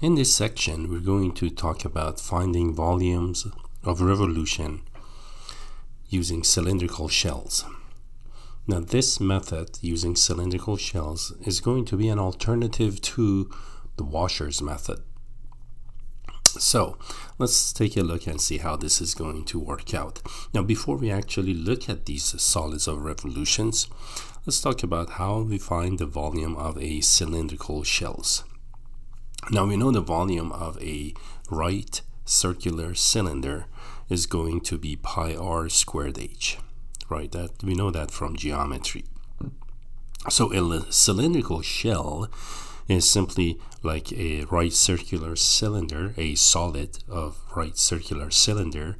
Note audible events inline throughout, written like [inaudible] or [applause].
In this section, we're going to talk about finding volumes of revolution using cylindrical shells. Now, this method using cylindrical shells is going to be an alternative to the washers method. So let's take a look and see how this is going to work out. Now, before we actually look at these solids of revolutions, let's talk about how we find the volume of a cylindrical shells. Now we know the volume of a right circular cylinder is going to be pi r squared h, right? That we know that from geometry. So a cylindrical shell is simply like a right circular cylinder, a solid of right circular cylinder,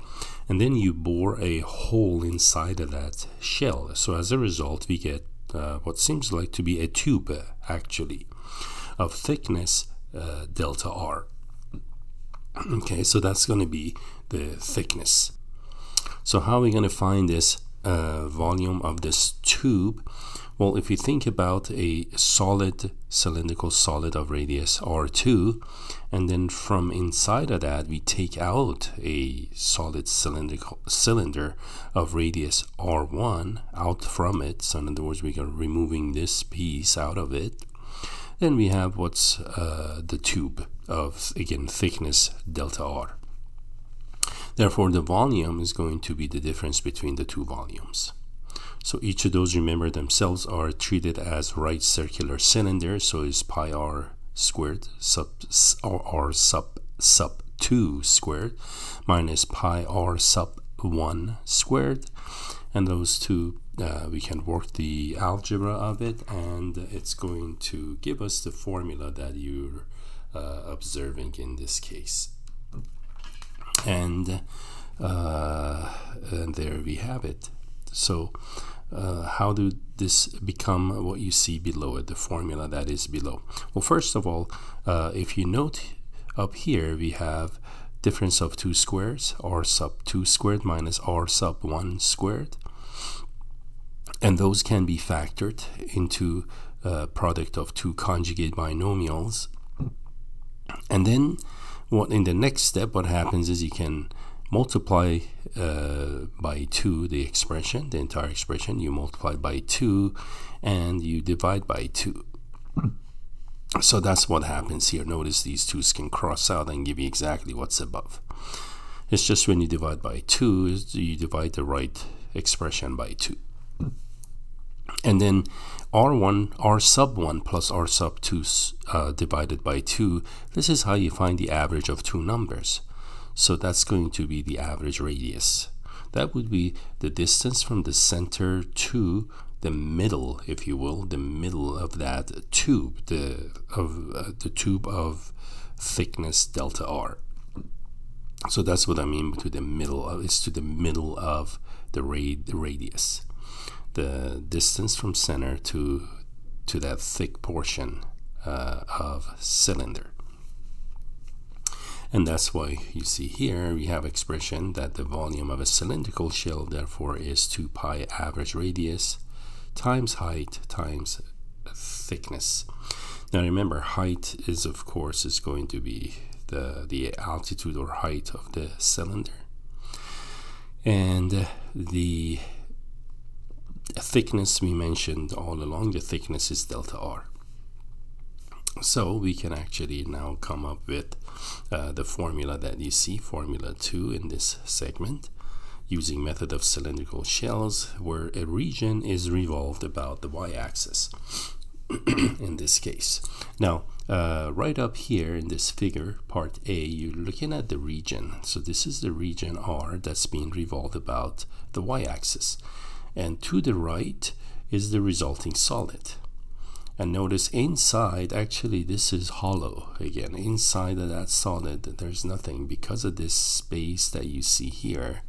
and then you bore a hole inside of that shell. So as a result, we get uh, what seems like to be a tube, actually, of thickness uh, delta r. Okay, so that's going to be the thickness. So how are we going to find this uh, volume of this tube? Well, if you think about a solid cylindrical solid of radius r2, and then from inside of that we take out a solid cylindrical cylinder of radius r1 out from it. So in other words, we are removing this piece out of it. Then we have what's uh, the tube of again thickness delta r. Therefore, the volume is going to be the difference between the two volumes. So each of those, remember, themselves are treated as right circular cylinders. So is pi r squared sub or r sub sub 2 squared minus pi r sub 1 squared. And those two, uh, we can work the algebra of it, and it's going to give us the formula that you're uh, observing in this case. And, uh, and there we have it. So uh, how do this become what you see below it, the formula that is below? Well, first of all, uh, if you note up here, we have difference of two squares, r sub 2 squared minus r sub 1 squared. And those can be factored into a product of two conjugate binomials. And then what in the next step, what happens is you can multiply uh, by 2 the expression, the entire expression, you multiply by 2 and you divide by 2. So that's what happens here. Notice these 2's can cross out and give you exactly what's above. It's just when you divide by 2, you divide the right expression by 2. And then r1, r sub 1 plus r sub 2 uh, divided by 2, this is how you find the average of two numbers. So that's going to be the average radius. That would be the distance from the center to the middle, if you will, the middle of that tube, the of uh, the tube of thickness delta r. So that's what I mean to the middle of it's to the middle of the, rad, the radius. The distance from center to to that thick portion uh, of cylinder. And that's why you see here we have expression that the volume of a cylindrical shell therefore is 2 pi average radius times height times thickness. Now remember height is of course is going to be the, the altitude or height of the cylinder. And the thickness we mentioned all along, the thickness is delta R. So we can actually now come up with uh, the formula that you see, formula 2 in this segment, using method of cylindrical shells, where a region is revolved about the y-axis [clears throat] in this case. Now, uh, right up here in this figure, part A, you're looking at the region. So this is the region R that's being revolved about the y-axis. And to the right is the resulting solid. And notice inside, actually this is hollow again. Inside of that solid, there's nothing because of this space that you see here.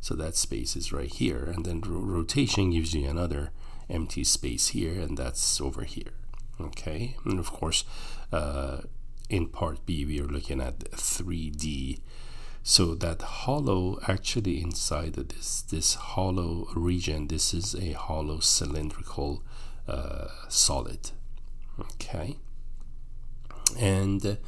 So that space is right here. And then rotation gives you another empty space here, and that's over here. Okay, and of course, uh, in part B, we are looking at 3D. So that hollow, actually inside this, this hollow region, this is a hollow cylindrical uh, solid okay and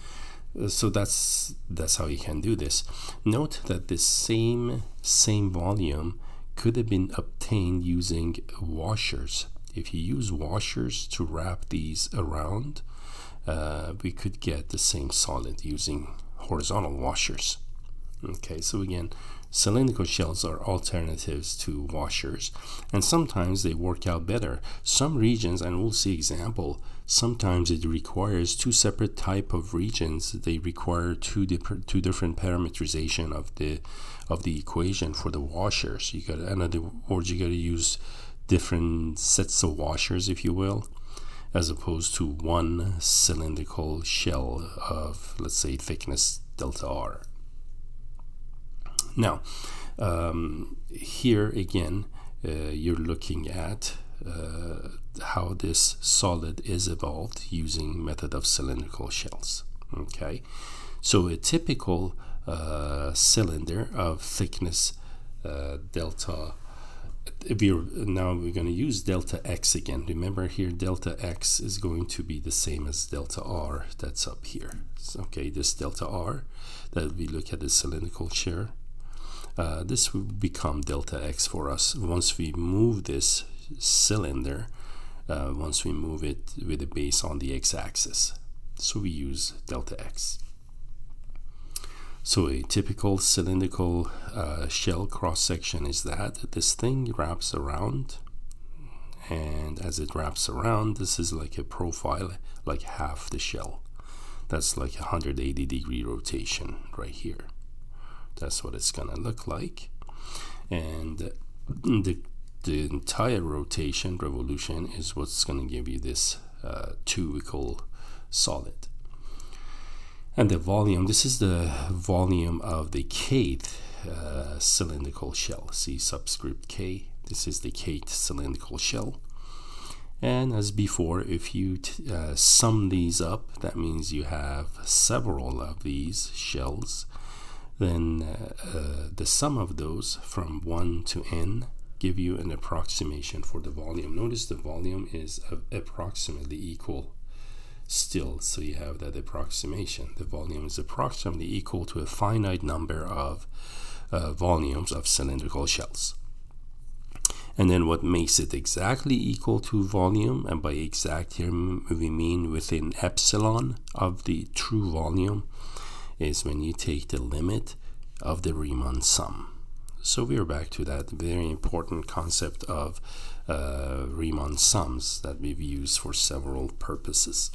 uh, so that's that's how you can do this. Note that this same same volume could have been obtained using washers. If you use washers to wrap these around, uh, we could get the same solid using horizontal washers. Okay, so again, cylindrical shells are alternatives to washers, and sometimes they work out better. Some regions, and we'll see example, sometimes it requires two separate type of regions. They require two different two different parameterization of the of the equation for the washers. You got in other words, you got to use different sets of washers, if you will as opposed to one cylindrical shell of, let's say, thickness delta R. Now, um, here again, uh, you're looking at uh, how this solid is evolved using method of cylindrical shells. Okay, so a typical uh, cylinder of thickness uh, delta we're now we're going to use delta x again remember here delta x is going to be the same as delta r that's up here so, okay this delta r that we look at the cylindrical shell uh, this will become delta x for us. Once we move this cylinder uh, once we move it with the base on the x-axis. So we use delta x. So a typical cylindrical uh, shell cross section is that. This thing wraps around and as it wraps around this is like a profile like half the shell. That's like a 180 degree rotation right here that's what it's gonna look like and the, the entire rotation revolution is what's gonna give you this uh, tubical solid and the volume, this is the volume of the kth uh, cylindrical shell. See subscript k. This is the kth cylindrical shell. And as before, if you uh, sum these up, that means you have several of these shells. Then uh, uh the sum of those from 1 to n give you an approximation for the volume. Notice the volume is approximately equal still. So you have that approximation. The volume is approximately equal to a finite number of uh, volumes of cylindrical shells. And then what makes it exactly equal to volume, and by exact here we mean within epsilon of the true volume, is when you take the limit of the Riemann sum. So we're back to that very important concept of uh, Riemann sums that we've used for several purposes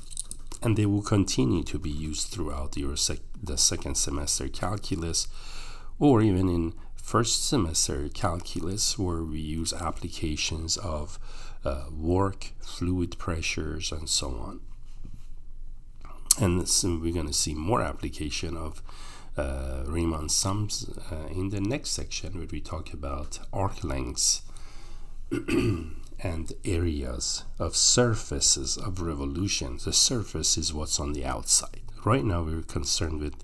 and they will continue to be used throughout your sec the second semester calculus or even in first semester calculus where we use applications of uh, work, fluid pressures, and so on. And so we're going to see more application of uh, Riemann sums uh, in the next section where we talk about arc lengths [clears throat] and areas of surfaces of revolution. The surface is what's on the outside. Right now, we're concerned with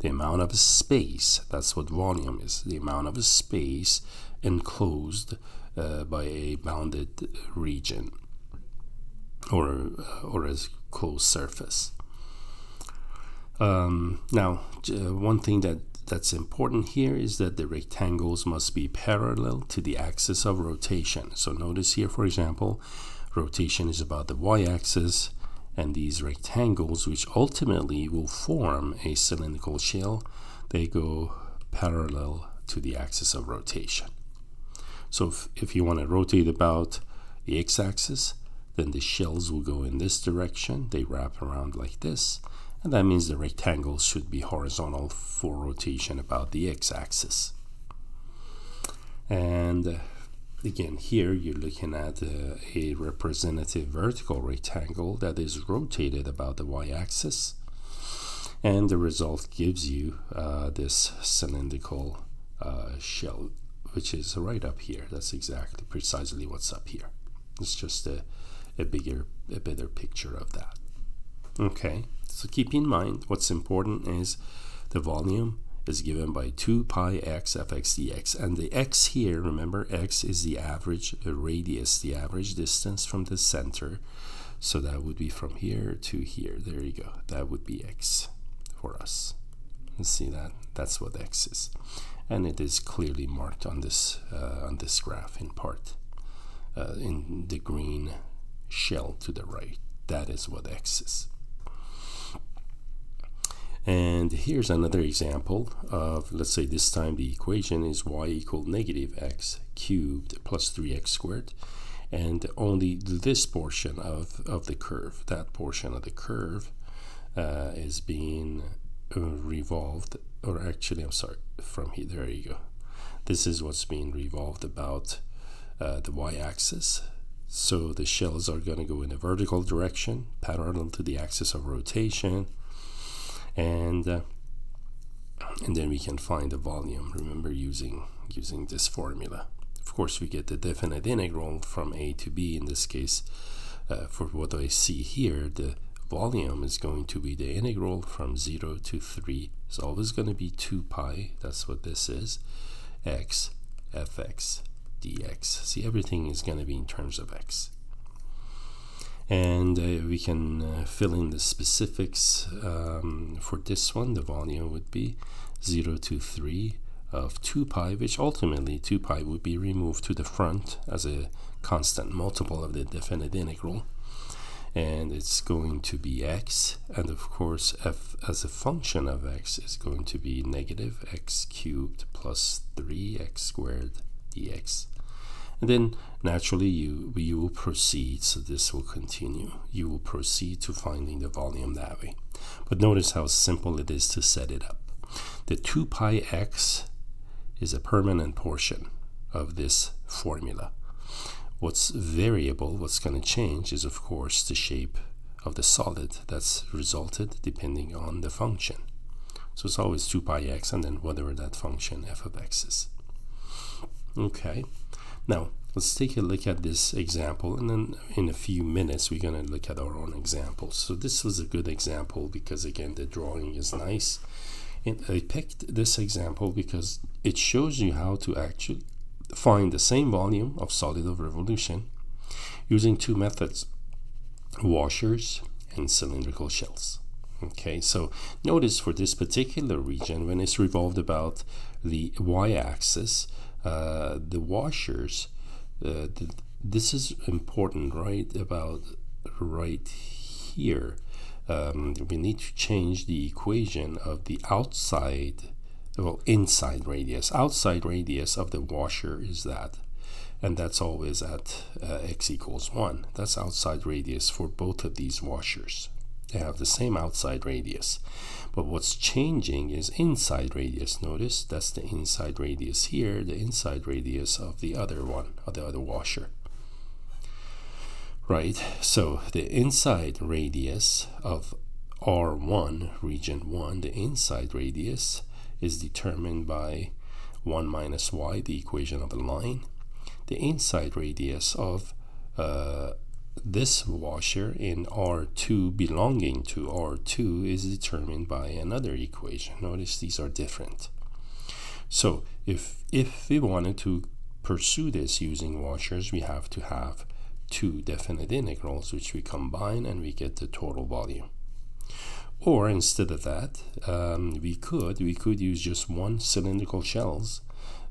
the amount of space. That's what volume is the amount of space enclosed uh, by a bounded region or, uh, or a closed surface. Um, now, uh, one thing that that's important here is that the rectangles must be parallel to the axis of rotation. So notice here, for example, rotation is about the y-axis, and these rectangles, which ultimately will form a cylindrical shell, they go parallel to the axis of rotation. So if, if you want to rotate about the x-axis, then the shells will go in this direction. They wrap around like this and that means the rectangle should be horizontal for rotation about the x-axis. And uh, again, here you're looking at uh, a representative vertical rectangle that is rotated about the y-axis. And the result gives you uh, this cylindrical uh, shell, which is right up here. That's exactly precisely what's up here. It's just a, a bigger, a better picture of that. Okay. So keep in mind what's important is the volume is given by 2 pi x fx dx and the x here remember x is the average the radius the average distance from the center so that would be from here to here there you go that would be x for us. Let's see that that's what x is, and it is clearly marked on this uh, on this graph in part uh, in the green shell to the right. That is what x is. And here's another example of, let's say this time the equation is y equal negative x cubed plus 3x squared. And only this portion of, of the curve, that portion of the curve, uh, is being uh, revolved, or actually, I'm sorry, from here, there you go. This is what's being revolved about uh, the y-axis. So the shells are going to go in a vertical direction, parallel to the axis of rotation, and uh, and then we can find the volume. Remember using using this formula. Of course, we get the definite integral from a to b. In this case, uh, for what I see here, the volume is going to be the integral from 0 to 3. It's always going to be 2 pi. That's what this is. x fx dx. See, everything is going to be in terms of x. And uh, we can uh, fill in the specifics um, for this one. The volume would be 0 to 3 of 2 pi, which ultimately 2 pi would be removed to the front as a constant multiple of the definite integral. And it's going to be x, and of course, f as a function of x is going to be negative x cubed plus 3x squared dx. And then naturally you, you will proceed, so this will continue. You will proceed to finding the volume that way. But notice how simple it is to set it up. The 2 pi x is a permanent portion of this formula. What's variable, what's going to change is of course the shape of the solid that's resulted depending on the function. So it's always 2 pi x and then whatever that function f of x is. Okay. Now, let's take a look at this example, and then in a few minutes, we're going to look at our own examples. So this was a good example because, again, the drawing is nice. And I picked this example because it shows you how to actually find the same volume of solid of revolution using two methods, washers and cylindrical shells. Okay, so notice for this particular region, when it's revolved about the y-axis, uh, the washers, uh, the, this is important, right? About right here, um, we need to change the equation of the outside, well, inside radius. Outside radius of the washer is that, and that's always at uh, x equals 1. That's outside radius for both of these washers. They have the same outside radius. But what's changing is inside radius. Notice that's the inside radius here, the inside radius of the other one, of the other washer. Right, so the inside radius of R1, region 1, the inside radius is determined by 1 minus y, the equation of a line. The inside radius of uh, this washer in R2 belonging to R2 is determined by another equation. Notice these are different. So if, if we wanted to pursue this using washers, we have to have two definite integrals, which we combine and we get the total volume. Or instead of that, um, we could we could use just one cylindrical shells,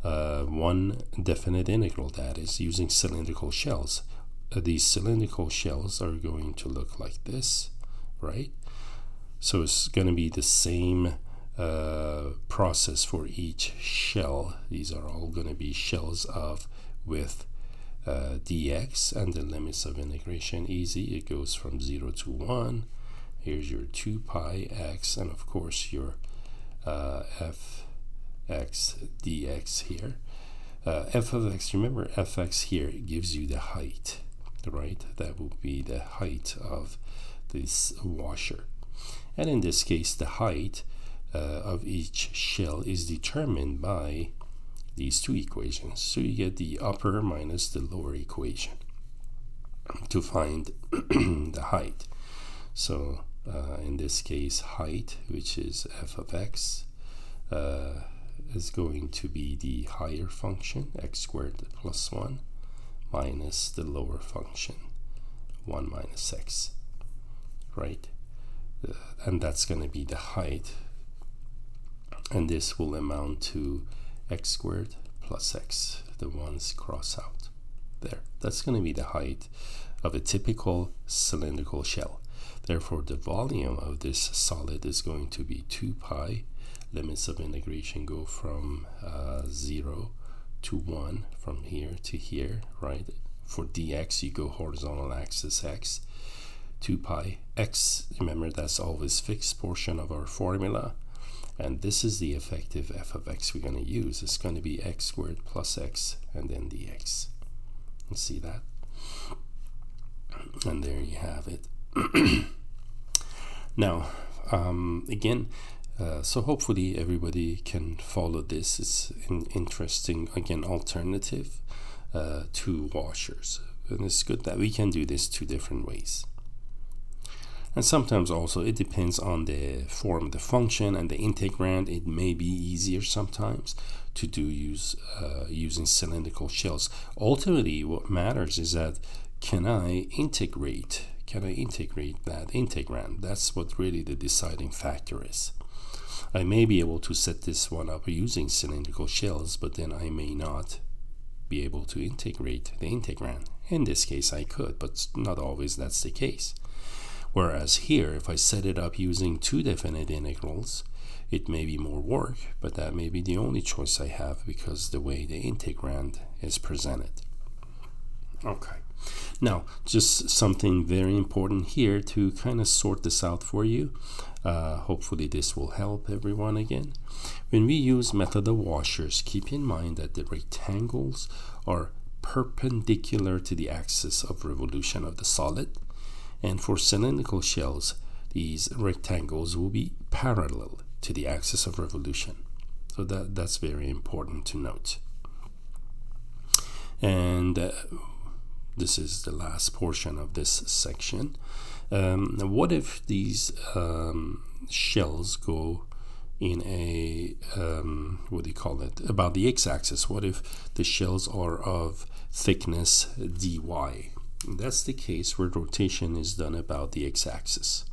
uh, one definite integral that is using cylindrical shells these cylindrical shells are going to look like this, right? So it's going to be the same uh, process for each shell. These are all going to be shells of with uh, dx and the limits of integration easy. It goes from 0 to 1. Here's your 2 pi x and of course your uh, fx dx here. Uh, f of x, remember fx here gives you the height right? That would be the height of this washer. And in this case, the height uh, of each shell is determined by these two equations. So you get the upper minus the lower equation to find [clears throat] the height. So uh, in this case, height, which is f of x, uh, is going to be the higher function, x squared plus 1, minus the lower function 1 minus x right? Uh, and that's going to be the height. And this will amount to x squared plus x the ones cross out there. That's going to be the height of a typical cylindrical shell. Therefore the volume of this solid is going to be 2 pi. Limits of integration go from uh, 0 to 1 from here to here right? For dx you go horizontal axis x 2 pi x. Remember that's always fixed portion of our formula. And this is the effective f of x we're going to use. It's going to be x squared plus x and then dx. You see that? And there you have it. [clears throat] Now um, again uh, so hopefully everybody can follow this. It's an interesting again alternative uh, to washers. And it's good that we can do this two different ways. And sometimes also it depends on the form the function and the integrand it may be easier sometimes to do use uh, using cylindrical shells. Ultimately what matters is that can I integrate can I integrate that integrand that's what really the deciding factor is I may be able to set this one up using cylindrical shells but then I may not be able to integrate the integrand in this case I could but not always that's the case Whereas here, if I set it up using two definite integrals, it may be more work, but that may be the only choice I have because the way the integrand is presented. Okay. Now, just something very important here to kind of sort this out for you. Uh, hopefully this will help everyone again. When we use method of washers, keep in mind that the rectangles are perpendicular to the axis of revolution of the solid and for cylindrical shells, these rectangles will be parallel to the axis of revolution. So that, that's very important to note. And uh, this is the last portion of this section. Um, what if these um, shells go in a um, what do you call it about the x-axis what if the shells are of thickness dy that's the case where rotation is done about the x-axis.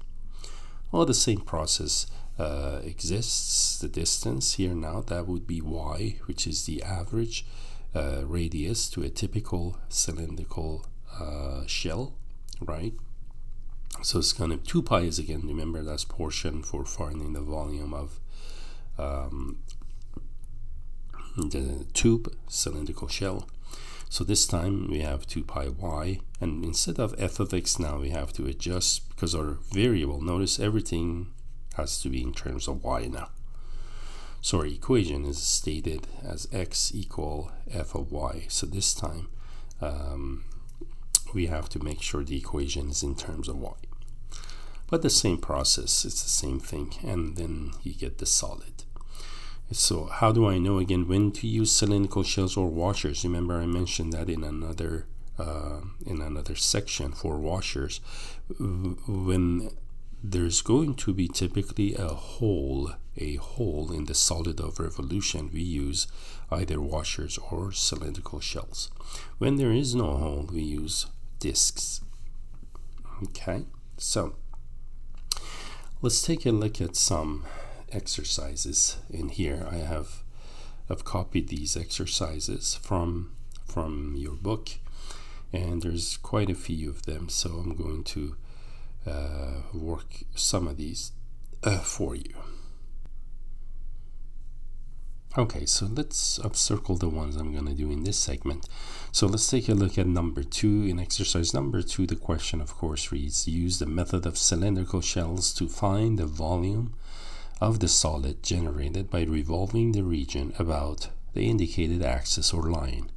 Well, the same process uh, exists. The distance here now, that would be y, which is the average uh, radius to a typical cylindrical uh, shell, right? So it's kind of 2 pi is again, remember that's portion for finding the volume of um, the tube cylindrical shell. So this time we have 2 pi y and instead of f of x now we have to adjust because our variable, notice everything has to be in terms of y now. So our equation is stated as x equal f of y. So this time um, we have to make sure the equation is in terms of y. But the same process, it's the same thing and then you get the solid. So how do I know again when to use cylindrical shells or washers? Remember I mentioned that in another uh, in another section for washers. When there's going to be typically a hole, a hole in the solid of revolution, we use either washers or cylindrical shells. When there is no hole, we use discs. Okay, so let's take a look at some exercises in here. I have I've copied these exercises from from your book and there's quite a few of them so I'm going to uh, work some of these uh, for you. Okay, so let's circle the ones I'm going to do in this segment. So let's take a look at number two. In exercise number two, the question, of course, reads, use the method of cylindrical shells to find the volume of the solid generated by revolving the region about the indicated axis or line.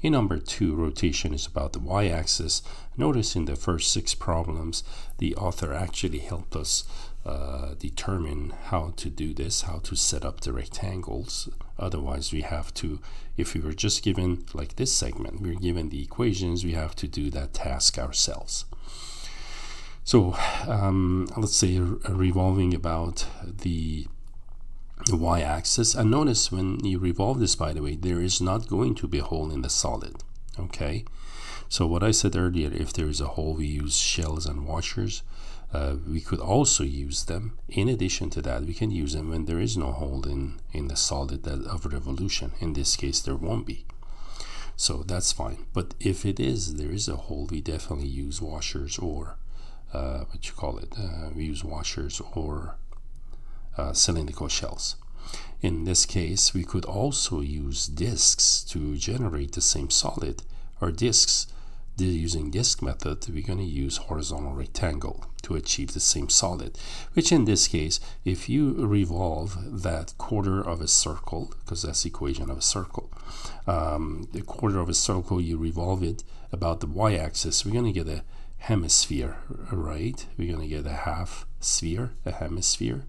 In number two, rotation is about the y-axis. Notice in the first six problems, the author actually helped us uh, determine how to do this, how to set up the rectangles. Otherwise, we have to, if we were just given, like this segment, we we're given the equations, we have to do that task ourselves. So um, let's say revolving about the y-axis and notice when you revolve this by the way there is not going to be a hole in the solid okay so what I said earlier if there is a hole we use shells and washers uh, we could also use them. In addition to that, we can use them when there is no hole in, in the solid of revolution. In this case, there won't be. So that's fine. But if it is, there is a hole, we definitely use washers or uh, what you call it. Uh, we use washers or uh, cylindrical shells. In this case, we could also use disks to generate the same solid, or disks using disk method, we're going to use horizontal rectangle to achieve the same solid, which in this case, if you revolve that quarter of a circle, because that's the equation of a circle, um, the quarter of a circle, you revolve it about the y-axis, we're going to get a hemisphere, right? We're going to get a half sphere, a hemisphere.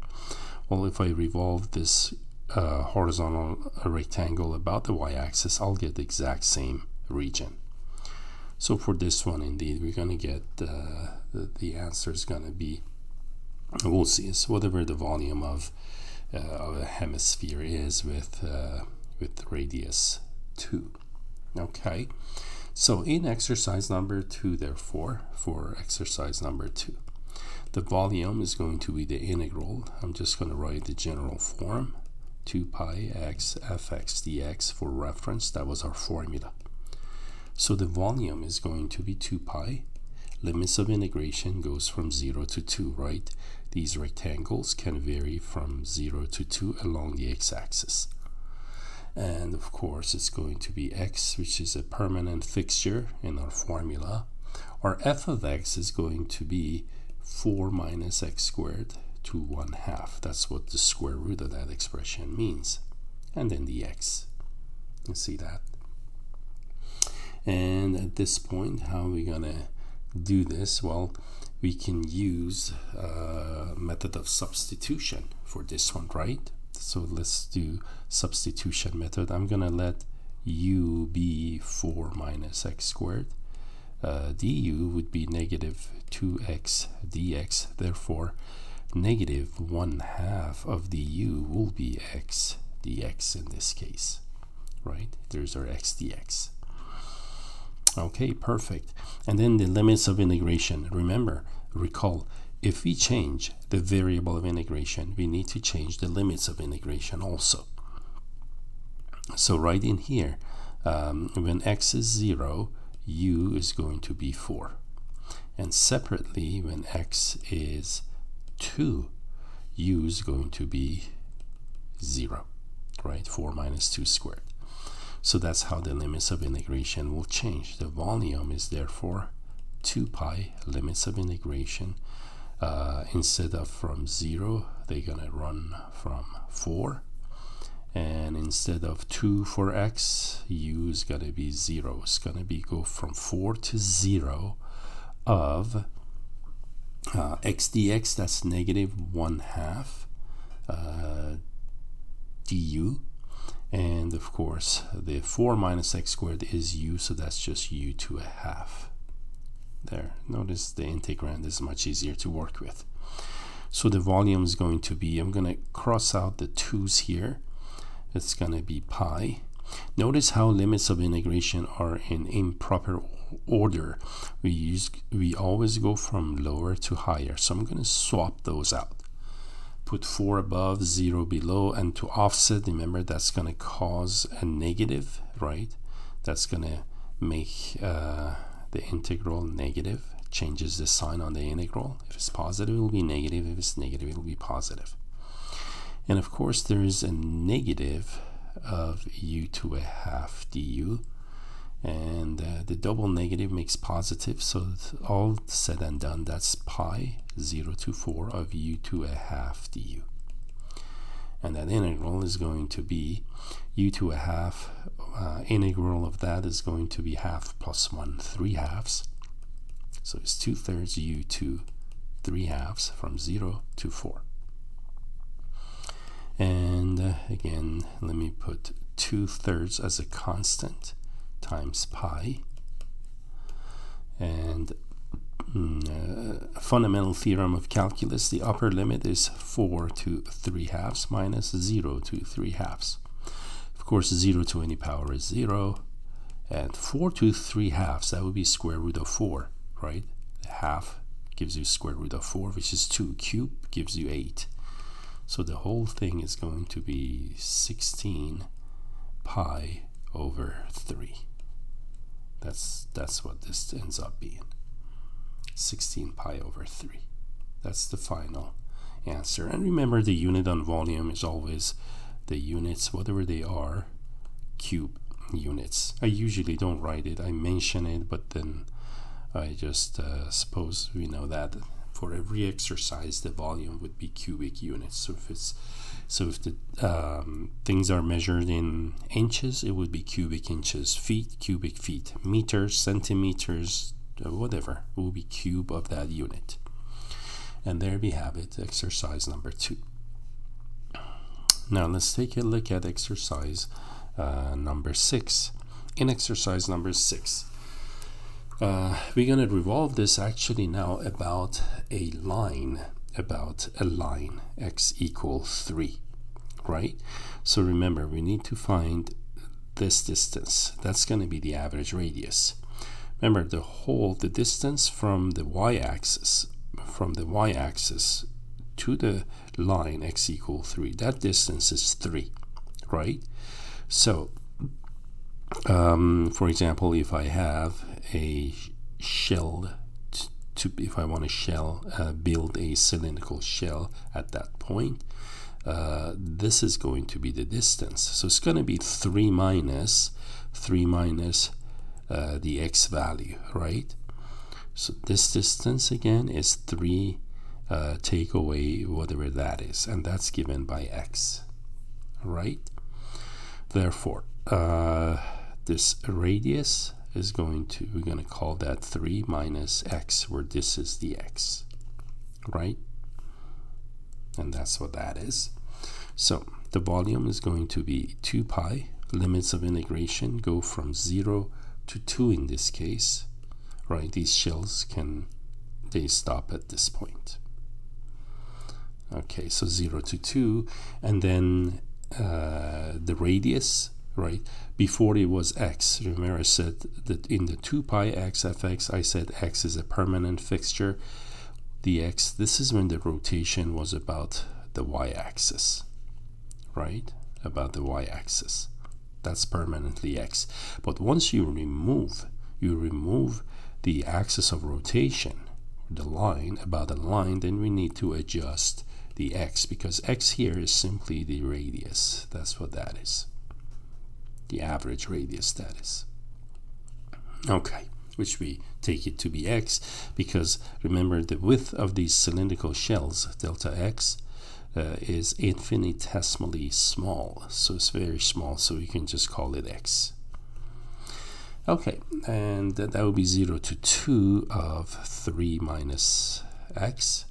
Well, if I revolve this uh, horizontal rectangle about the y-axis, I'll get the exact same region. So for this one, indeed, we're going to get uh, the, the answer is going to be, we'll see, it's whatever the volume of, uh, of a hemisphere is with, uh, with radius 2. Okay, so in exercise number 2, therefore, for exercise number 2, the volume is going to be the integral. I'm just going to write the general form 2 pi x fx dx for reference. That was our formula. So the volume is going to be 2 pi. Limits of integration goes from 0 to 2, right? These rectangles can vary from 0 to 2 along the x-axis. And of course, it's going to be x, which is a permanent fixture in our formula. Our f of x is going to be 4 minus x squared to 1 half. That's what the square root of that expression means. And then the x. You see that? And at this point, how are we gonna do this? Well, we can use a method of substitution for this one, right? So let's do substitution method. I'm gonna let u be 4 minus x squared. Uh, du would be negative 2x dx. Therefore, negative 1 half of the u will be x dx in this case, right? There's our x dx. Okay, perfect. And then the limits of integration. Remember, recall, if we change the variable of integration, we need to change the limits of integration also. So right in here, um, when x is 0, u is going to be 4. And separately, when x is 2, u is going to be 0, right? 4 minus 2 squared. So that's how the limits of integration will change. The volume is therefore 2 pi limits of integration. Uh, instead of from 0, they're going to run from 4. And instead of 2 for x, u is going to be 0. It's going to be go from 4 to 0 of uh, x dx, that's negative 1 half uh, du. And of course the 4 minus x squared is u so that's just u to a half. There. Notice the integrand is much easier to work with. So the volume is going to be I'm going to cross out the 2's here it's going to be pi notice how limits of integration are in improper order we use we always go from lower to higher so I'm going to swap those out put 4 above, 0 below, and to offset, remember that's going to cause a negative, right? That's going to make uh, the integral negative, changes the sign on the integral. If it's positive, it will be negative. If it's negative, it will be positive. And of course, there is a negative of u to a half du. And uh, the double negative makes positive. So all said and done. That's pi 0 to 4 of u to a half du. And that integral is going to be u to a half uh, integral of that is going to be half plus 1 3 halves. So it's 2 thirds u to 3 halves from 0 to 4 and uh, again let me put 2 thirds as a constant times pi. And mm, uh, fundamental theorem of calculus, the upper limit is 4 to 3 halves minus 0 to 3 halves. Of course, 0 to any power is 0. And 4 to 3 halves, that would be square root of 4, right? The half gives you square root of 4, which is 2. Cube gives you 8. So the whole thing is going to be 16 pi over 3. That's, that's what this ends up being. 16 pi over 3. That's the final answer. And remember the unit on volume is always the units, whatever they are, cube units. I usually don't write it. I mention it, but then I just uh, suppose we know that for every exercise the volume would be cubic units. So if it's so if the um, things are measured in inches, it would be cubic inches, feet, cubic feet, meters, centimeters, uh, whatever. It will be cube of that unit. And there we have it, exercise number two. Now let's take a look at exercise uh, number six. In exercise number six, uh, we're going to revolve this actually now about a line, about a line x equals 3, right? So remember, we need to find this distance. That's going to be the average radius. Remember, the whole, the distance from the y-axis, from the y-axis to the line x equal 3, that distance is 3, right? So, um, for example, if I have a shell, to, if I want to shell, uh, build a cylindrical shell at that point, uh, this is going to be the distance. So it's going to be 3 minus 3 minus uh, the x value, right? So this distance again is 3 uh, take away whatever that is, and that's given by x, right? Therefore, uh, this radius is going to, we're going to call that 3 minus x, where this is the x, right? And that's what that is. So the volume is going to be 2 pi. Limits of integration go from 0 to 2 in this case, right? These shells can, they stop at this point. Okay, so 0 to 2, and then uh, the radius, right? Before it was x. Remember I said that in the 2 pi x fx, I said x is a permanent fixture. The x, this is when the rotation was about the y-axis, right? About the y-axis. That's permanently x. But once you remove, you remove the axis of rotation, the line, about the line, then we need to adjust the x because x here is simply the radius. That's what that is. The average radius status. Okay, which we take it to be x because remember the width of these cylindrical shells, delta x, uh, is infinitesimally small. So it's very small, so we can just call it x. Okay, and that would be 0 to 2 of 3 minus x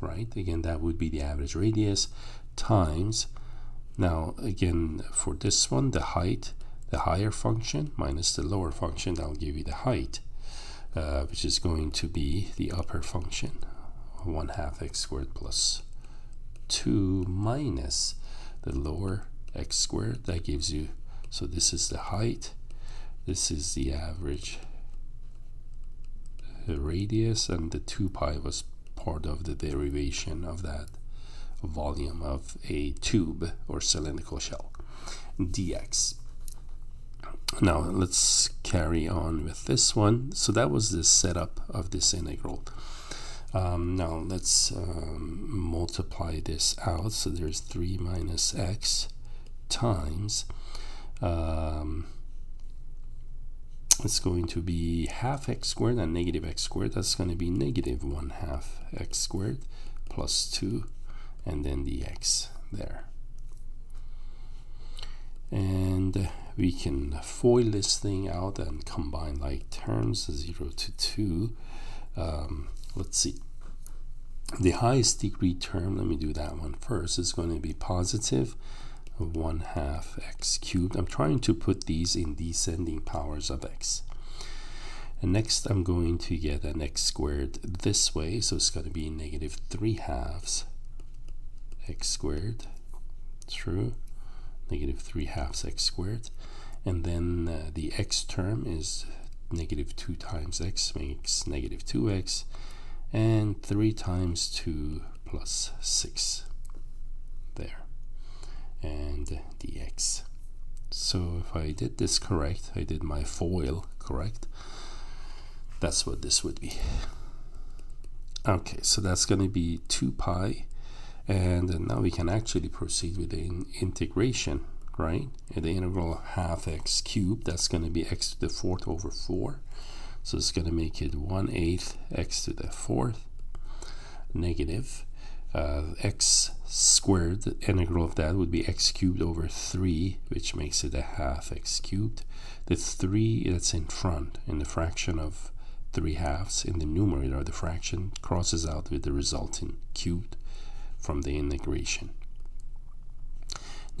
right? Again, that would be the average radius times, now again, for this one, the height, the higher function minus the lower function, that'll give you the height, uh, which is going to be the upper function, 1 half x squared plus 2 minus the lower x squared, that gives you, so this is the height, this is the average radius, and the 2 pi was part of the derivation of that volume of a tube or cylindrical shell dx now let's carry on with this one so that was the setup of this integral um, now let's um, multiply this out so there's 3 minus x times um, it's going to be half x squared and negative x squared. That's going to be negative 1 half x squared plus 2 and then the x there. And we can FOIL this thing out and combine like terms 0 to 2. Um, let's see. The highest degree term, let me do that one first, is going to be positive 1 half x cubed. I'm trying to put these in descending powers of x. And next I'm going to get an x squared this way, so it's going to be negative 3 halves x squared through negative 3 halves x squared. And then uh, the x term is negative 2 times x makes negative 2x. and 3 times 2 plus 6 there and dx so if I did this correct I did my FOIL correct that's what this would be okay so that's going to be 2 pi and now we can actually proceed with the in integration right and the integral of half x cubed that's going to be x to the fourth over 4 so it's going to make it 1 eighth x to the fourth negative uh, x squared, the integral of that would be x cubed over 3, which makes it a half x cubed. The 3 that's in front in the fraction of 3 halves in the numerator, the fraction crosses out with the resulting cubed from the integration.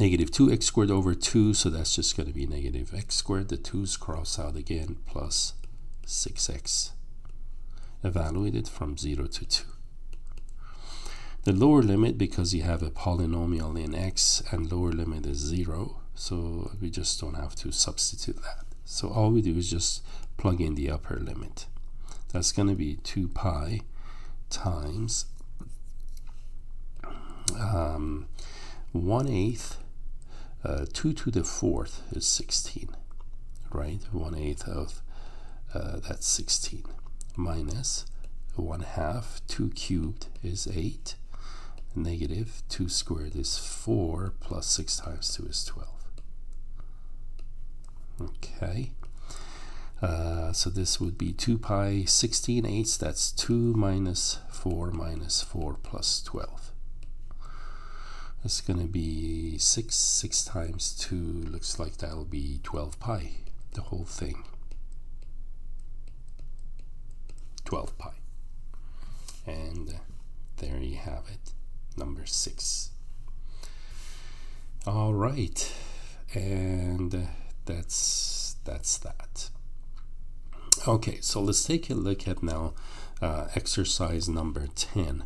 Negative 2x squared over 2, so that's just going to be negative x squared. The 2's cross out again, plus 6x, evaluated from 0 to 2. The lower limit, because you have a polynomial in x and lower limit is 0, so we just don't have to substitute that. So all we do is just plug in the upper limit. That's going to be 2 pi times um, 1 eighth, uh, 2 to the fourth is 16, right? 1 eighth of uh, that's 16 minus 1 half, 2 cubed is 8 negative 2 squared is 4 plus 6 times 2 is 12 okay. Uh, so this would be 2 pi 16 eighths that's 2 minus 4 minus 4 plus 12 it's going to be 6 6 times 2 looks like that'll be 12 pi the whole thing 12 pi and uh, there you have it number six. All right, and that's that's that. Okay, so let's take a look at now uh, exercise number 10.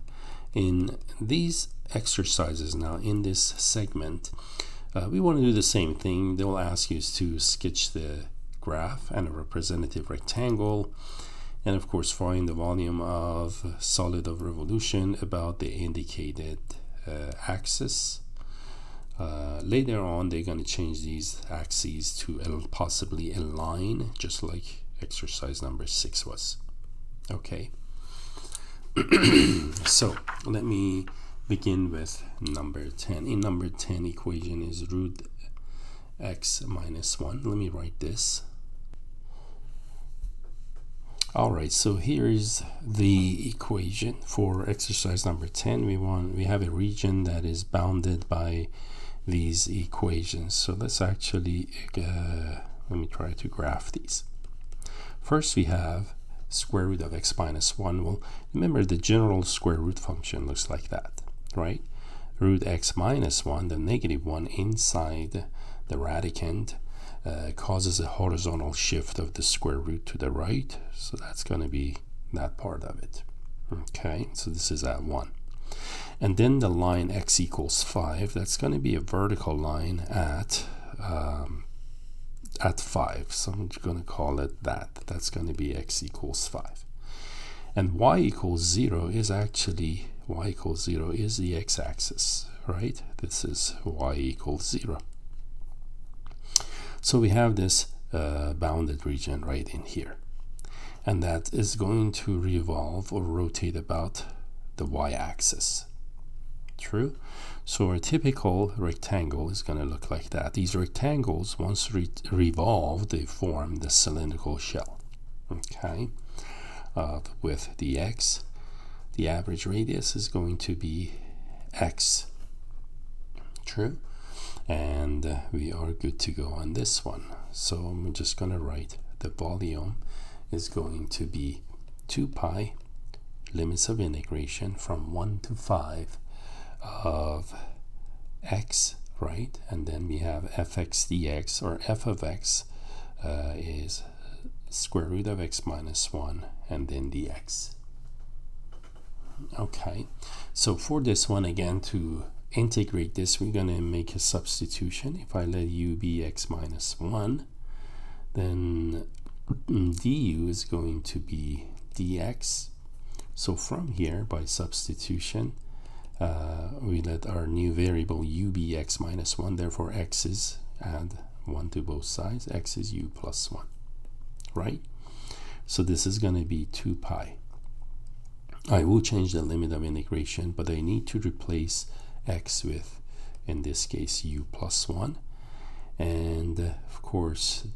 In these exercises now, in this segment, uh, we want to do the same thing. They'll ask you to sketch the graph and a representative rectangle and of course find the volume of solid of revolution about the indicated uh, axis. Uh, later on they're going to change these axes to possibly a line just like exercise number six was okay [clears throat] so let me begin with number 10 in number 10 equation is root x minus 1 let me write this all right, so here is the equation for exercise number 10. We want we have a region that is bounded by these equations. So let's actually uh, let me try to graph these. First, we have square root of x minus 1. Well, remember the general square root function looks like that, right? Root x minus 1, the negative 1 inside the radicand uh, causes a horizontal shift of the square root to the right. So that's going to be that part of it. Okay, so this is at 1. And then the line x equals 5, that's going to be a vertical line at um, at 5. So I'm going to call it that. That's going to be x equals 5. And y equals 0 is actually, y equals 0 is the x-axis, right? This is y equals 0. So we have this uh, bounded region right in here. And that is going to revolve or rotate about the y-axis. True? So a typical rectangle is going to look like that. These rectangles, once re revolve, they form the cylindrical shell. Okay? Uh, with the x, the average radius is going to be x. True? and uh, we are good to go on this one so I'm just gonna write the volume is going to be 2 pi limits of integration from 1 to 5 of x right and then we have fx dx or f of x uh, is square root of x minus 1 and then dx okay so for this one again to integrate this, we're going to make a substitution. If I let u be x minus 1, then du is going to be dx So from here, by substitution, uh, we let our new variable u be x minus 1, therefore x is, add 1 to both sides, x is u plus 1, right? So this is going to be 2 pi. I will change the limit of integration, but I need to replace x with, in this case, u plus 1. And of course,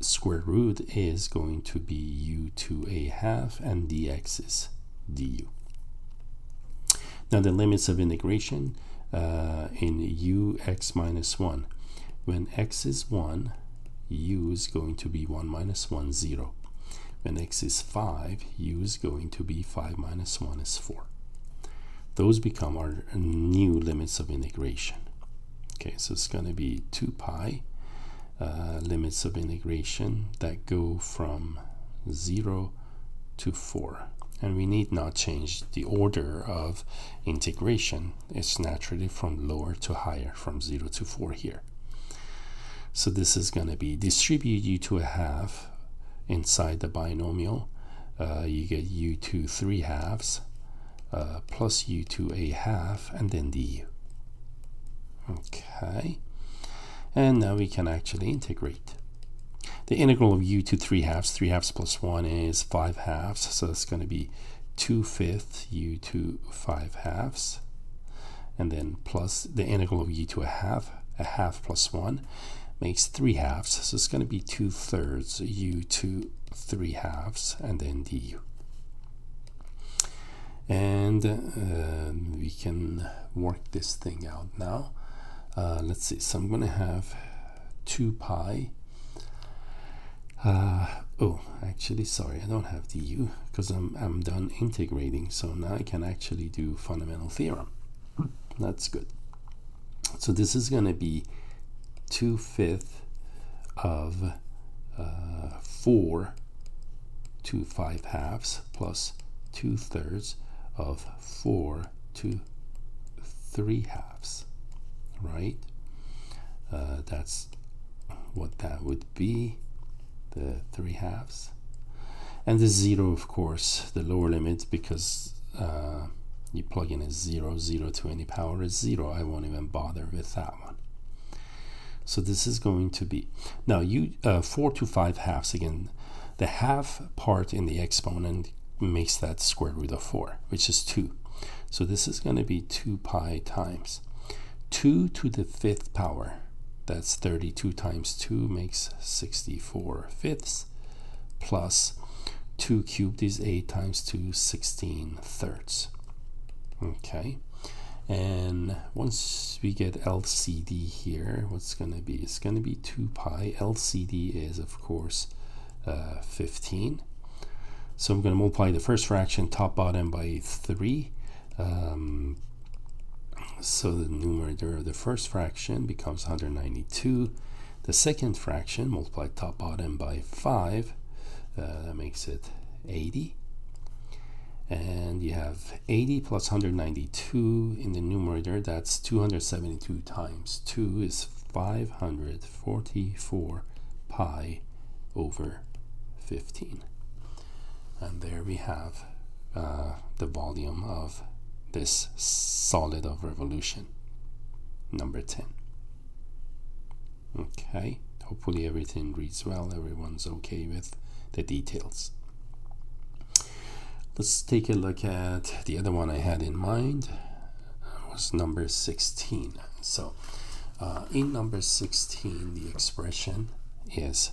square root is going to be u to a half, and dx is du. Now the limits of integration uh, in u x minus 1. When x is 1, u is going to be 1 minus 1, 0. When x is 5, u is going to be 5 minus 1 is 4. Those become our new limits of integration. Okay, so it's going to be 2 pi uh, limits of integration that go from 0 to 4 and we need not change the order of integration it's naturally from lower to higher from 0 to 4 here so this is going to be distribute u to a half inside the binomial. Uh, you get u to 3 halves uh, plus u to a half and then du okay. And now we can actually integrate. The integral of u to 3 halves, 3 halves plus 1 is 5 halves, so it's going to be 2 fifths u to 5 halves. And then plus the integral of u to a half, a half plus 1 makes 3 halves, so it's going to be 2 thirds u to 3 halves, and then du. And uh, we can work this thing out now. Uh, let's see, so I'm going to have 2 pi uh, oh, actually, sorry, I don't have du because I'm, I'm done integrating. So now I can actually do fundamental theorem. That's good. So this is going to be 2 fifths of uh, 4 to 5 halves plus 2 thirds of 4 to 3 halves, right? Uh, that's what that would be the 3 halves. And the 0, of course, the lower limit, because uh, you plug in a 0, 0 to any power is 0. I won't even bother with that one. So this is going to be, now you uh, 4 to 5 halves, again, the half part in the exponent makes that square root of 4, which is 2. So this is going to be 2 pi times 2 to the fifth power. That's 32 times 2 makes 64 fifths plus 2 cubed is 8 times 2 16 thirds. Okay and once we get LCD here what's going to be it's going to be 2 pi LCD is of course uh, 15 so I'm going to multiply the first fraction top bottom by 3 um, so the numerator of the first fraction becomes 192. The second fraction, multiply top bottom by 5, uh, that makes it 80. And you have 80 plus 192 in the numerator, that's 272 times 2 is 544 pi over 15. And there we have uh, the volume of this solid of revolution. Number 10. Okay, hopefully everything reads well, everyone's okay with the details. Let's take a look at the other one I had in mind it was number 16. So uh, in number 16 the expression is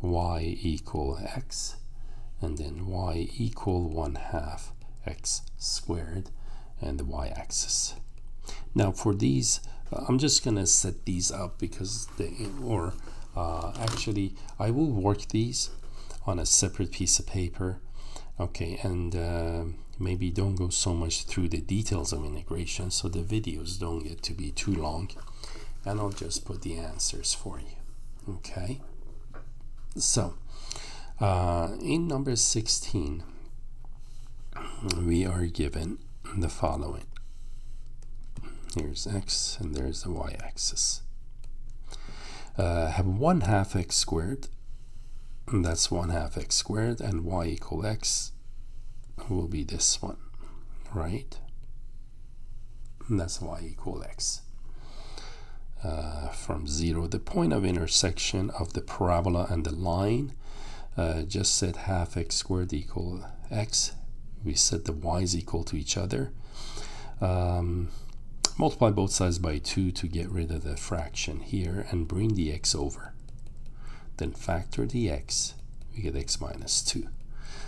y equal x and then y equal 1 half x squared and the y-axis. Now for these, uh, I'm just gonna set these up because they, or uh, actually I will work these on a separate piece of paper. Okay, and uh, maybe don't go so much through the details of integration so the videos don't get to be too long. And I'll just put the answers for you. Okay, so uh, in number 16, we are given the following. Here's x and there's the y-axis. Uh, have 1 half x squared, that's 1 half x squared, and y equal x will be this one, right? And that's y equal x. Uh, from 0, the point of intersection of the parabola and the line uh, just set half x squared equal x. We set the y's equal to each other. Um, multiply both sides by 2 to get rid of the fraction here and bring the x over. Then factor the x, we get x minus 2.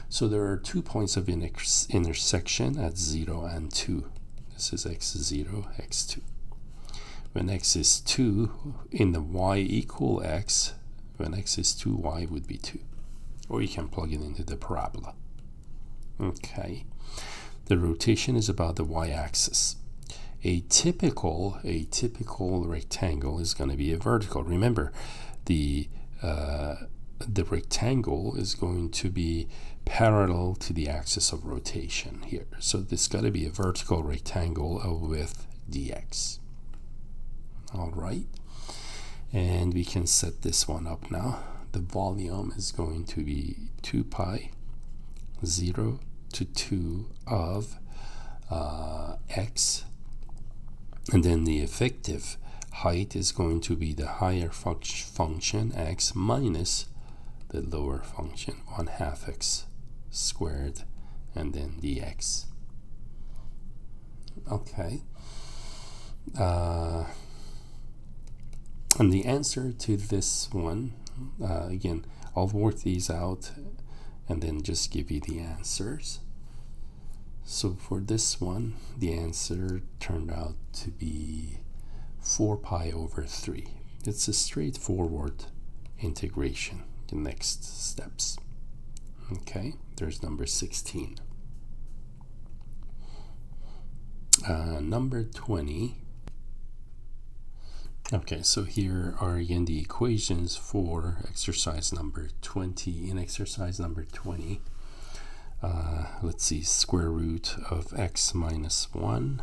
So there are two points of inter intersection at 0 and 2. This is x0, x2. When x is 2, in the y equal x, when x is 2, y would be 2 or you can plug it into the parabola. Okay, the rotation is about the y-axis. A typical, a typical rectangle is going to be a vertical. Remember, the the rectangle is going to be parallel to the axis of rotation here. So this got to be a vertical rectangle with dx. All right, and we can set this one up now the volume is going to be 2 pi 0 to 2 of uh, x and then the effective height is going to be the higher fun function x minus the lower function 1 half x squared and then dx. Okay. Uh, and the answer to this one uh, again I'll work these out and then just give you the answers. So for this one the answer turned out to be 4 pi over 3 it's a straightforward integration the next steps okay there's number 16 uh, number 20 Okay, so here are again the equations for exercise number 20. In exercise number 20, uh, let's see, square root of x minus 1.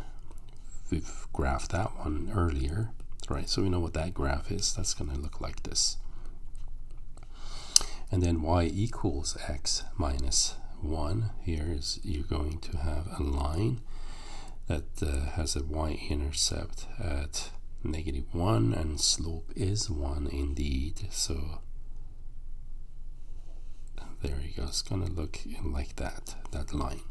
We've graphed that one earlier, right? So we know what that graph is. That's going to look like this. And then y equals x minus 1. Here is you're going to have a line that uh, has a y-intercept at negative 1 and slope is 1 indeed so there you go it's gonna look like that that line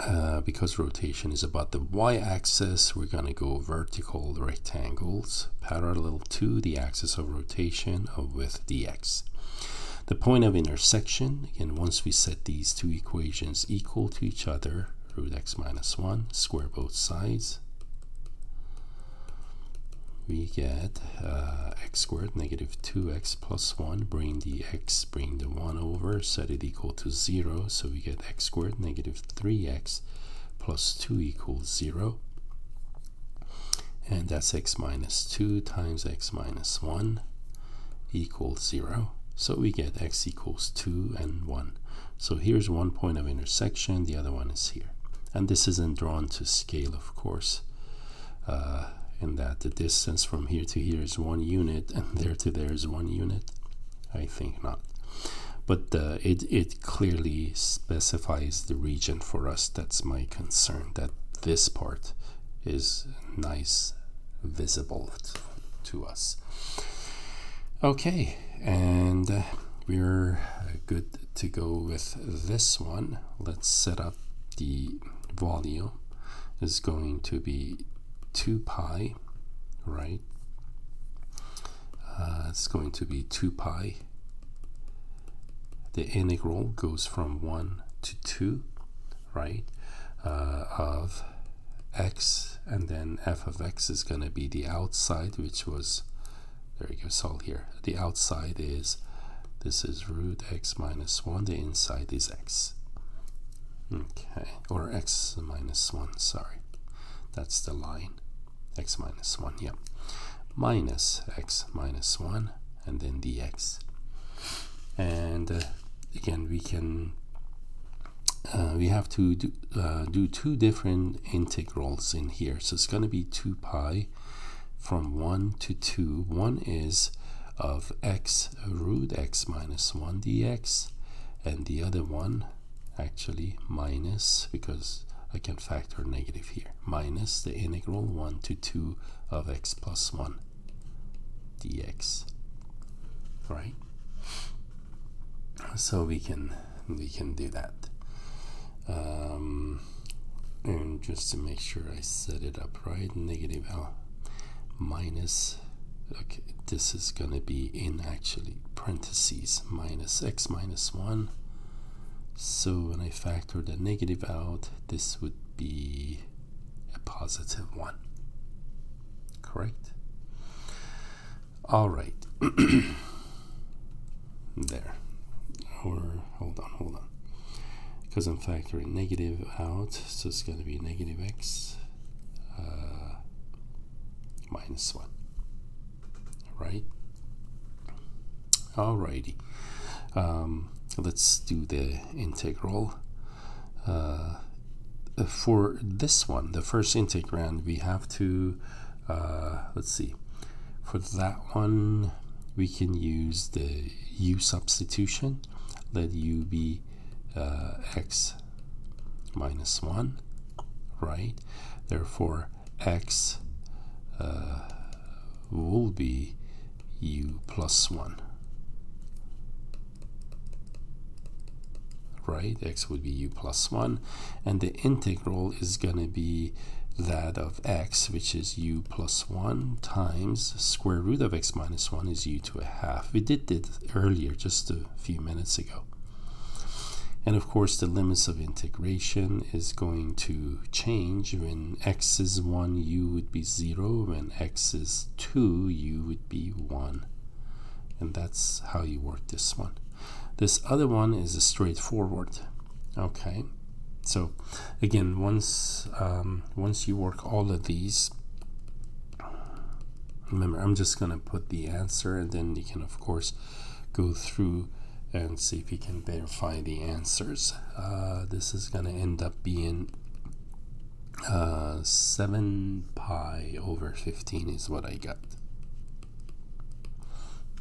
uh, because rotation is about the y-axis we're gonna go vertical rectangles parallel to the axis of rotation of with dx. The point of intersection again once we set these two equations equal to each other root x minus 1 square both sides we get uh, x squared negative 2x plus 1 bring the x bring the 1 over set it equal to 0 so we get x squared negative 3x plus 2 equals 0 and that's x minus 2 times x minus 1 equals 0 so we get x equals 2 and 1 so here's one point of intersection the other one is here. And this isn't drawn to scale of course. Uh, and that the distance from here to here is one unit and [laughs] there to there is one unit? I think not. But uh, it, it clearly specifies the region for us. That's my concern, that this part is nice, visible to us. Okay, and uh, we're good to go with this one. Let's set up the volume is going to be 2 pi, right? Uh, it's going to be 2 pi. The integral goes from 1 to 2, right? Uh, of x, and then f of x is going to be the outside, which was, there you go, solve here. The outside is, this is root x minus 1, the inside is x. Okay, or x minus 1, sorry. That's the line x minus 1, yeah. Minus x minus 1 and then dx. And uh, again, we can uh, we have to do, uh, do two different integrals in here. So it's going to be 2 pi from 1 to 2. One is of x root x minus 1 dx, and the other one actually minus because I can factor negative here. Minus the integral 1 to 2 of x plus 1 dx right? So we can we can do that. Um, and just to make sure I set it up right negative L minus okay this is going to be in actually parentheses minus x minus 1 so when I factor the negative out this would be a positive 1 correct? All right. [clears throat] There. Or hold on hold on. Because I'm factoring negative out so it's going to be negative x uh, minus 1 right? Alrighty um, let's do the integral uh, for this one the first integrand we have to uh, let's see. For that one we can use the u substitution. Let u be uh, x minus 1 right? Therefore x uh, will be u plus 1 right? X would be u plus 1 and the integral is going to be that of x which is u plus 1 times square root of x minus 1 is u to a half. We did it earlier just a few minutes ago. And of course the limits of integration is going to change. When x is 1 u would be 0 when x is 2 u would be 1 and that's how you work this one this other one is straightforward. Okay, so again, once um, once you work all of these, remember, I'm just gonna put the answer, and then you can of course go through and see if you can verify the answers. Uh, this is gonna end up being uh, 7 pi over 15 is what I got.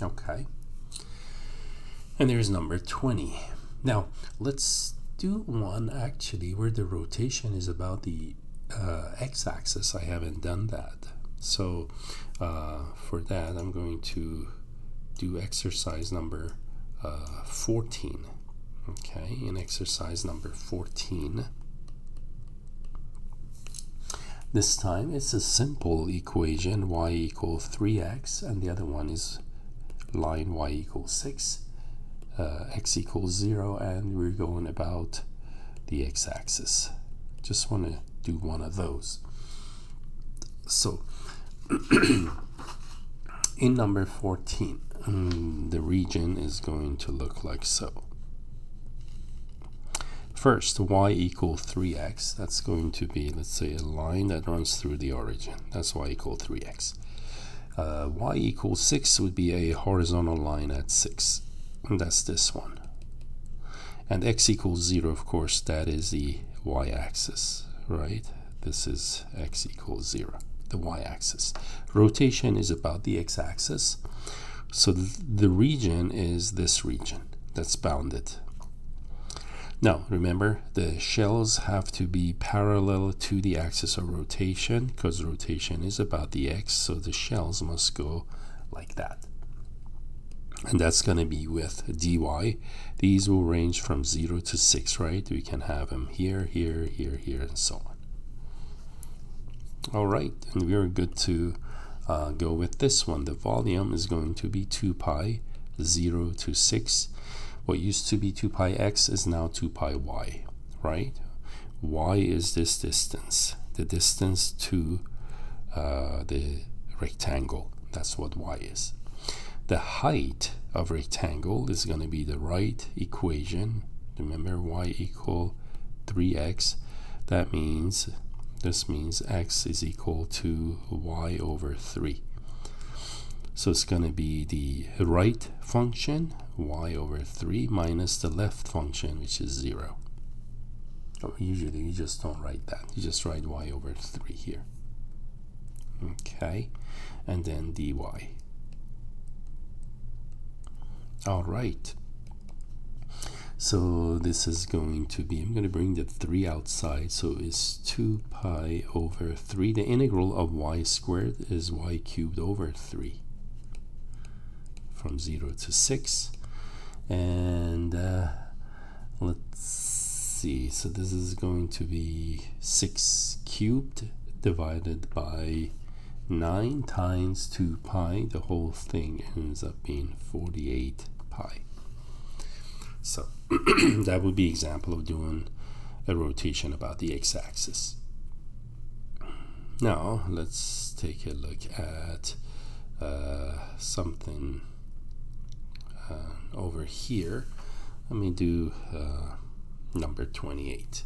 Okay and there's number 20 now let's do one actually where the rotation is about the uh, x-axis. I haven't done that. So uh, for that I'm going to do exercise number uh, 14 okay in exercise number 14 this time it's a simple equation y equals 3x and the other one is line y equals 6 uh, x equals 0 and we're going about the x-axis. Just want to do one of those. So [clears throat] in number 14 um, the region is going to look like so. First y equals 3x that's going to be let's say a line that runs through the origin. That's y equals 3x uh, y equals 6 would be a horizontal line at 6 and that's this one. And x equals 0 of course that is the y-axis right? This is x equals 0 the y-axis. Rotation is about the x-axis. So th the region is this region that's bounded. Now remember the shells have to be parallel to the axis of rotation because rotation is about the x so the shells must go like that and that's going to be with dy. These will range from 0 to 6 right? We can have them here here here here and so on. All right and we're good to uh, go with this one. The volume is going to be 2 pi 0 to 6 what used to be 2 pi x is now 2 pi y right? Y is this distance the distance to uh, the rectangle. That's what y is the height of rectangle is going to be the right equation. Remember y equal 3x that means this means x is equal to y over 3 so it's going to be the right function y over 3 minus the left function which is 0 oh, usually you just don't write that. You just write y over 3 here. Okay. And then dy all right. So this is going to be, I'm going to bring the 3 outside, so it's 2 pi over 3. The integral of y squared is y cubed over 3 from 0 to 6. And uh, let's see, so this is going to be 6 cubed divided by 9 times 2 pi. The whole thing ends up being 48 pi. So [clears throat] that would be example of doing a rotation about the x-axis. Now let's take a look at uh, something uh, over here. Let me do uh, number 28.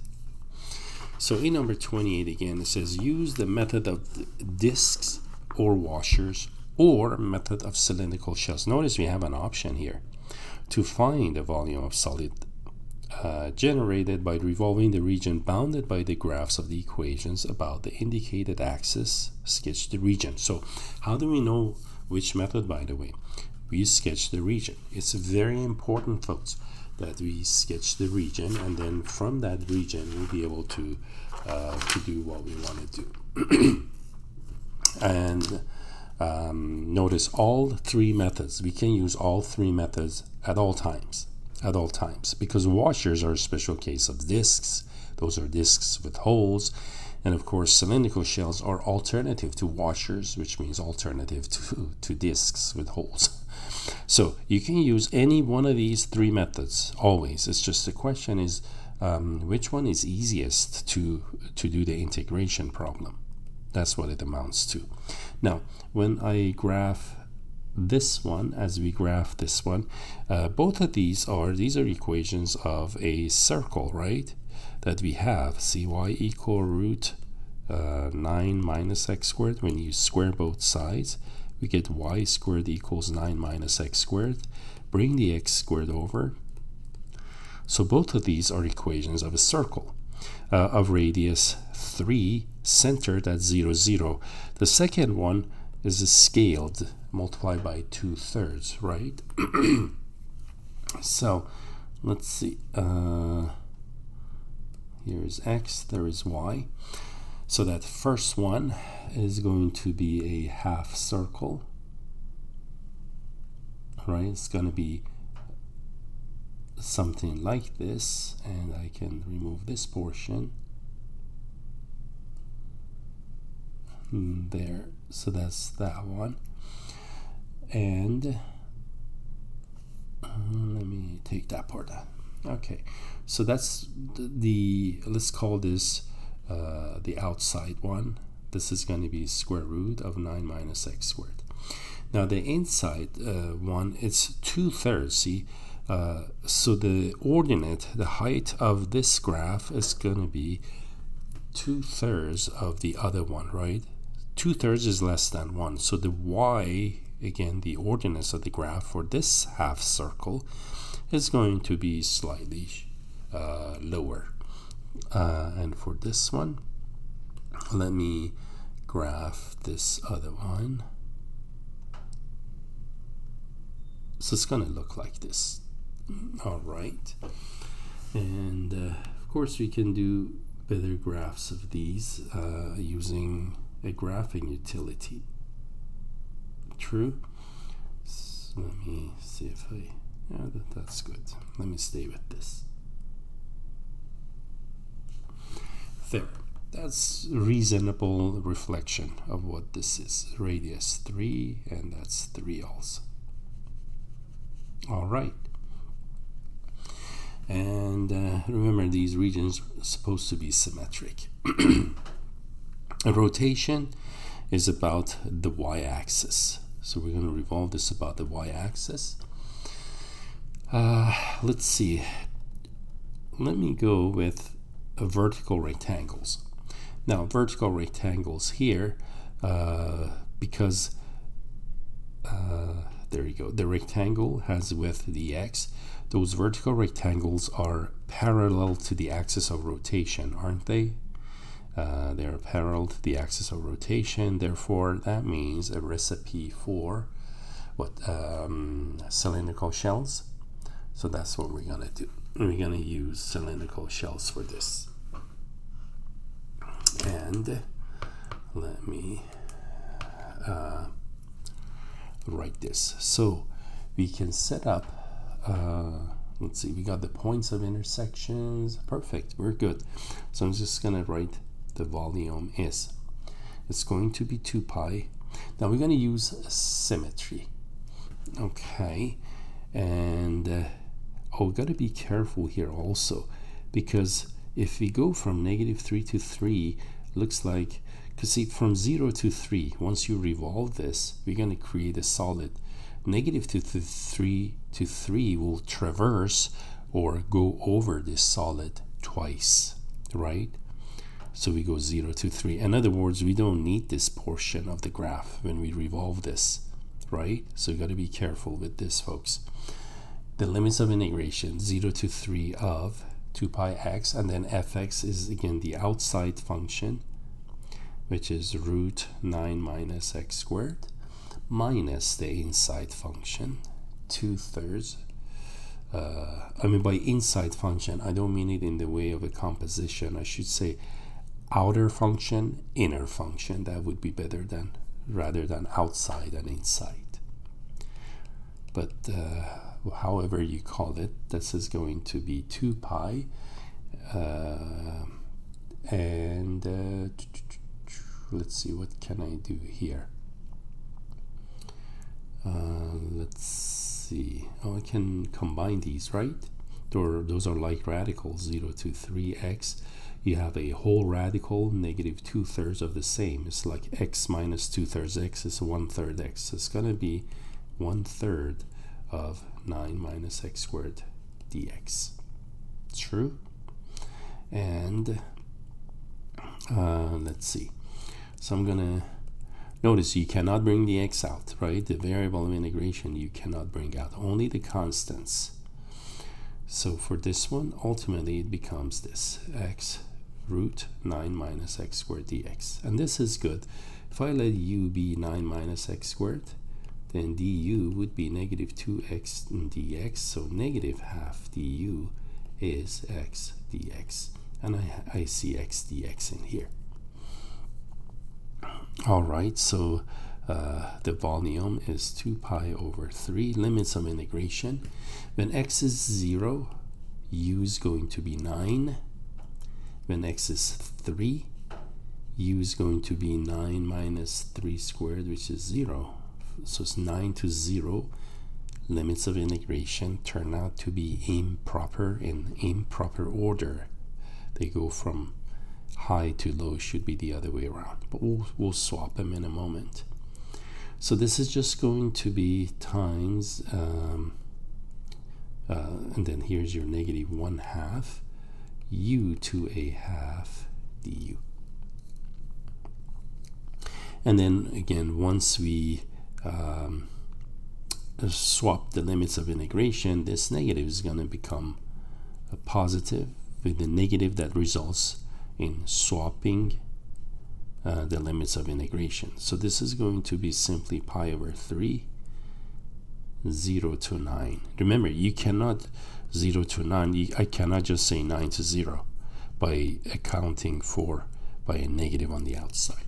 So in number 28 again it says use the method of discs or washers or method of cylindrical shells. Notice we have an option here to find the volume of solid uh, generated by revolving the region bounded by the graphs of the equations about the indicated axis, sketch the region. So how do we know which method, by the way? We sketch the region. It's very important, folks, that we sketch the region, and then from that region, we'll be able to, uh, to do what we want to do. [clears throat] and um, notice all three methods. We can use all three methods at all times. At all times, because washers are a special case of discs. Those are discs with holes, and of course, cylindrical shells are alternative to washers, which means alternative [laughs] to to discs with holes. So you can use any one of these three methods always. It's just the question is um, which one is easiest to to do the integration problem. That's what it amounts to. Now, when I graph this one as we graph this one, uh, both of these are, these are equations of a circle, right? That we have cy equal root uh, 9 minus x squared. When you square both sides, we get y squared equals 9 minus x squared. Bring the x squared over. So both of these are equations of a circle uh, of radius 3 centered at 0, 0. The second one is a scaled, multiplied by 2 thirds, right? [clears throat] so let's see. Uh, here is x, there is y. So that first one is going to be a half circle, right? It's going to be something like this, and I can remove this portion. There so that's that one. And uh, let me take that part out. Okay so that's the let's call this uh, the outside one this is going to be square root of 9 minus x squared now the inside uh, one it's two thirds see uh, so the ordinate the height of this graph is going to be two thirds of the other one right two thirds is less than one. So the y, again, the ordinates of the graph for this half circle is going to be slightly uh, lower. Uh, and for this one, let me graph this other one. So it's to look like this. All right. And uh, of course, we can do better graphs of these uh, using a graphing utility. True. So let me see if I, yeah, that, that's good. Let me stay with this. There. That's reasonable reflection of what this is. Radius 3, and that's 3 also. All right. And uh, remember, these regions are supposed to be symmetric. [clears throat] Rotation is about the y-axis. So we're going to revolve this about the y-axis. Uh, let's see. Let me go with vertical rectangles. Now, vertical rectangles here, uh, because uh, there you go. The rectangle has width dx. Those vertical rectangles are parallel to the axis of rotation, aren't they? Uh, they're parallel to the axis of rotation. Therefore, that means a recipe for what um, cylindrical shells. So that's what we're gonna do. We're gonna use cylindrical shells for this. And let me uh, write this. So we can set up, uh, let's see, we got the points of intersections. Perfect, we're good. So I'm just gonna write the volume is. It's going to be 2 pi. Now we're gonna use symmetry. Okay, and uh, oh, got to be careful here also because if we go from negative 3 to 3 looks like because see from 0 to 3 once you revolve this we're going to create a solid. Negative to 3 to 3 will traverse or go over this solid twice right? So we go 0 to 3 in other words we don't need this portion of the graph when we revolve this right? So you got to be careful with this folks. The limits of integration 0 to 3 of 2 pi x and then fx is again the outside function which is root 9 minus x squared minus the inside function 2 thirds uh, I mean by inside function I don't mean it in the way of a composition. I should say outer function inner function. That would be better than rather than outside and inside. But uh, however you call it, this is going to be 2 pi. Uh, and uh, let's see, what can I do here? Uh, let's see. Oh, I can combine these, right? Those are like radicals, 0 to 3x. You have a whole radical, negative 2 thirds of the same. It's like x minus 2 thirds x is 1 third x. So It's going to be 1 third of 9 minus x squared dx. True. And uh, let's see. So I'm going to notice you cannot bring the x out, right? The variable of integration you cannot bring out, only the constants. So for this one, ultimately it becomes this x root 9 minus x squared dx. And this is good. If I let u be 9 minus x squared, then du would be negative 2x dx so negative half du is x dx. And I, I see x dx in here. Alright so uh, the volume is 2 pi over 3 limits of integration. When x is 0 u is going to be 9 when x is 3 u is going to be 9 minus 3 squared which is 0 so it's 9 to 0 limits of integration turn out to be improper in improper order. They go from high to low should be the other way around but we'll, we'll swap them in a moment. So this is just going to be times um, uh, and then here's your negative 1 half u to a half du. And then again once we um, swap the limits of integration, this negative is going to become a positive with the negative that results in swapping uh, the limits of integration. So this is going to be simply pi over 3, 0 to 9. Remember, you cannot 0 to 9, you, I cannot just say 9 to 0 by accounting for by a negative on the outside.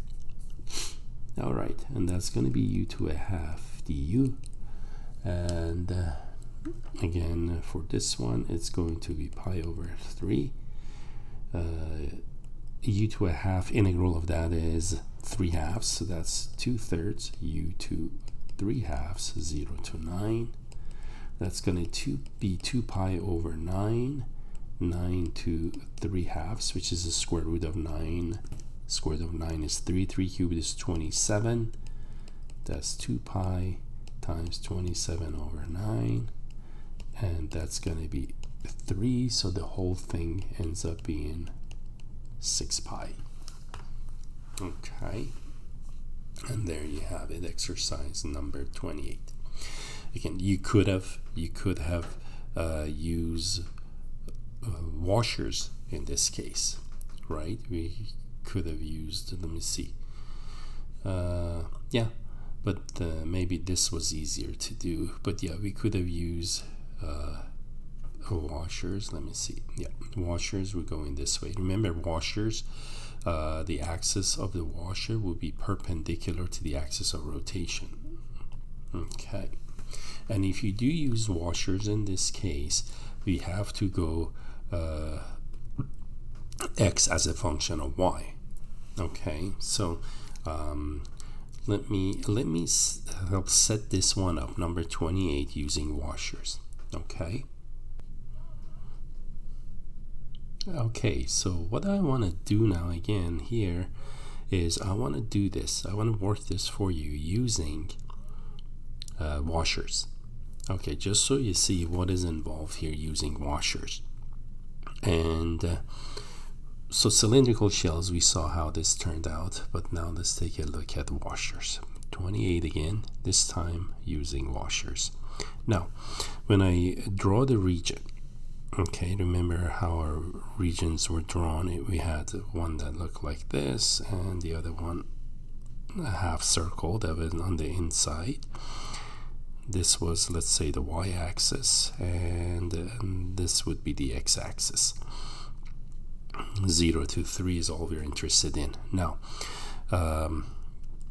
All right, and that's going to be u to a half du. And uh, again, for this one, it's going to be pi over 3. Uh, u to a half integral of that is 3 halves, so that's 2 thirds u to 3 halves, 0 to 9. That's going to be 2 pi over 9, 9 to 3 halves, which is the square root of 9 Square root of 9 is 3. 3 cubed is 27. That's 2 pi times 27 over 9. And that's going to be 3. So the whole thing ends up being 6 pi. Okay. And there you have it, exercise number 28. Again, you could have you could have uh, used uh, washers in this case, right? We could have used. Let me see. Uh, yeah, but uh, maybe this was easier to do. But yeah, we could have used uh, washers. Let me see. Yeah, washers, we're going this way. Remember, washers, uh, the axis of the washer will be perpendicular to the axis of rotation. Okay. And if you do use washers in this case, we have to go uh, x as a function of y. Okay, so um, let me let me help set this one up, number 28, using washers. Okay. Okay, so what I want to do now again here is I want to do this. I want to work this for you using uh, washers. Okay, just so you see what is involved here using washers. And uh, so cylindrical shells, we saw how this turned out, but now let's take a look at washers. 28 again, this time using washers. Now, when I draw the region, okay, remember how our regions were drawn? We had one that looked like this, and the other one a half circle that was on the inside this was let's say the y-axis and, and, this would be the x-axis 0 to 3 is all we're interested in. Now um,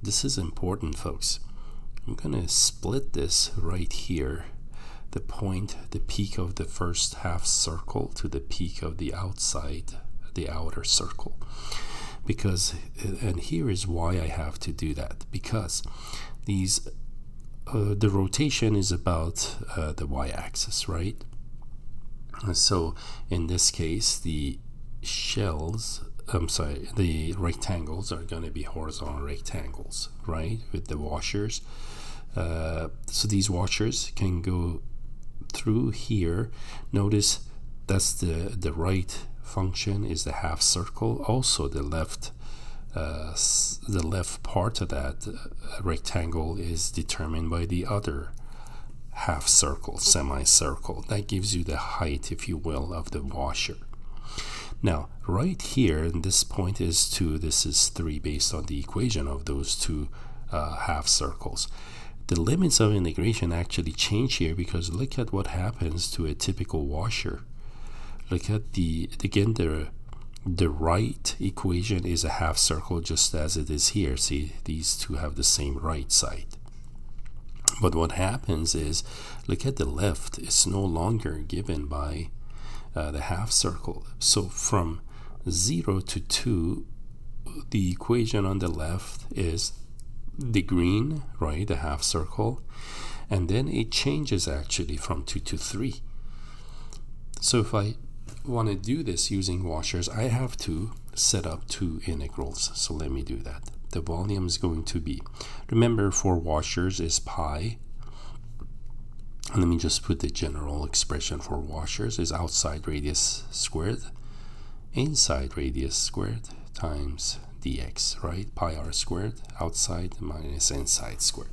this is important folks. I'm gonna split this right here. The point the peak of the first half circle to the peak of the outside the outer circle. Because and here is why I have to do that. Because these uh, the rotation is about uh, the y-axis, right? So in this case, the shells, I'm sorry, the rectangles are going to be horizontal rectangles, right? With the washers. Uh, so these washers can go through here. Notice that's the, the right function is the half circle. Also the left uh, the left part of that uh, rectangle is determined by the other half circle, semicircle. That gives you the height, if you will, of the washer. Now, right here, this point is 2, this is 3 based on the equation of those two uh, half circles. The limits of integration actually change here because look at what happens to a typical washer. Look at the, again, the the right equation is a half circle just as it is here. See, these two have the same right side. But what happens is, look at the left, it's no longer given by uh, the half circle. So from 0 to 2, the equation on the left is the green, right, the half circle, and then it changes actually from 2 to 3. So if I want to do this using washers, I have to set up two integrals. So let me do that. The volume is going to be, remember for washers is pi. Let me just put the general expression for washers is outside radius squared, inside radius squared times dx, right? Pi r squared, outside minus inside squared.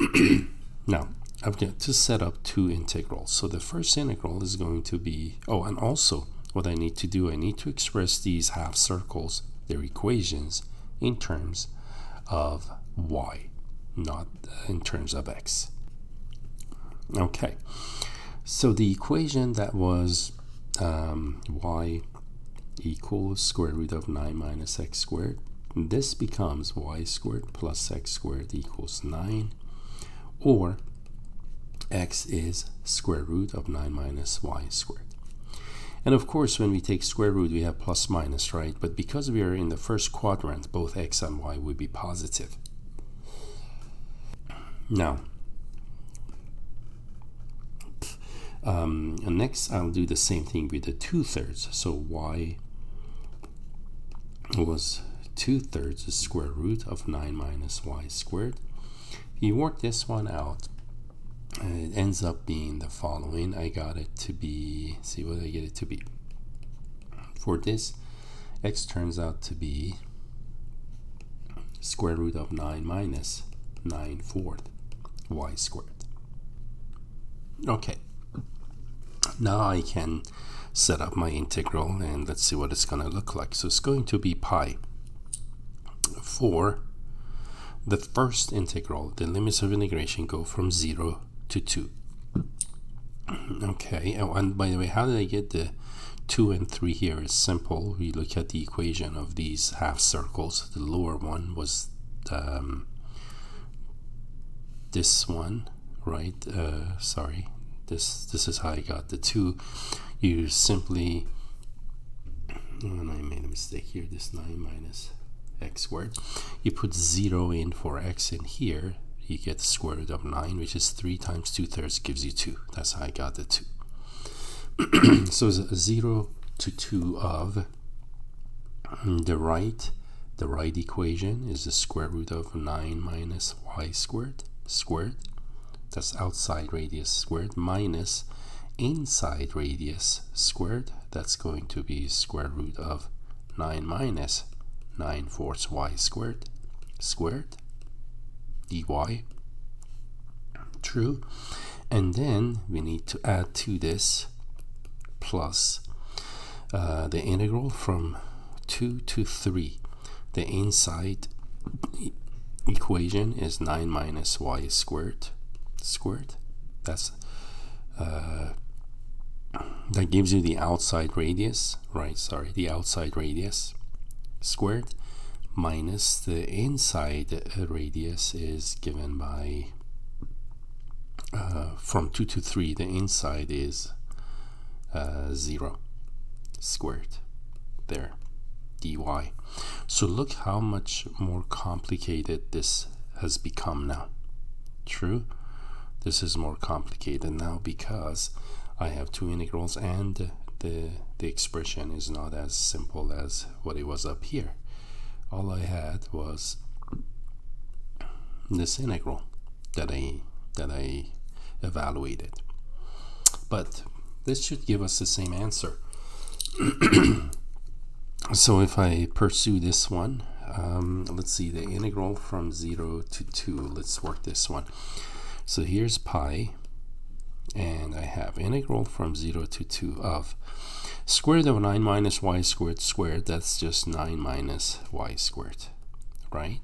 [clears throat] now, I've got to set up two integrals. So the first integral is going to be, oh, and also what I need to do, I need to express these half circles, their equations, in terms of y, not uh, in terms of x. Okay, so the equation that was um, y equals square root of 9 minus x squared, this becomes y squared plus x squared equals 9, or x is square root of 9 minus y squared. And of course, when we take square root, we have plus minus, right? But because we are in the first quadrant, both x and y would be positive. Now, um, next I'll do the same thing with the 2 thirds. So y was 2 thirds the square root of 9 minus y squared. If you work this one out, it ends up being the following I got it to be see what I get it to be for this x turns out to be square root of 9 minus 9 fourth y squared okay now I can set up my integral and let's see what it's going to look like so it's going to be pi for the first integral the limits of integration go from 0 to 2. Okay, oh, and by the way, how did I get the 2 and 3 here is simple. We look at the equation of these half circles. The lower one was um, this one, right? Uh, sorry, this this is how I got the 2. You simply, oh, and I made a mistake here, this 9 minus x squared. You put 0 in for x in here, you get the square root of 9, which is 3 times 2 thirds gives you 2. That's how I got the 2. [clears throat] so 0 to 2 of the right the right equation is the square root of 9 minus y squared squared that's outside radius squared minus inside radius squared that's going to be square root of 9 minus 9 fourths y squared squared dy true and then we need to add to this plus uh, the integral from 2 to 3. The inside equation is 9 minus y squared squared. That's uh, that gives you the outside radius, right? Sorry, the outside radius. Squared minus the inside radius is given by uh, from 2 to 3 the inside is uh, 0 squared there. Dy so look how much more complicated this has become now. True this is more complicated now because I have two integrals and the the expression is not as simple as what it was up here all I had was this integral that I that I evaluated but this should give us the same answer. [clears throat] so if I pursue this one, um, let's see the integral from 0 to 2. Let's work this one. So here's pi, and I have integral from 0 to 2 of square root of 9 minus y squared squared. That's just 9 minus y squared, right?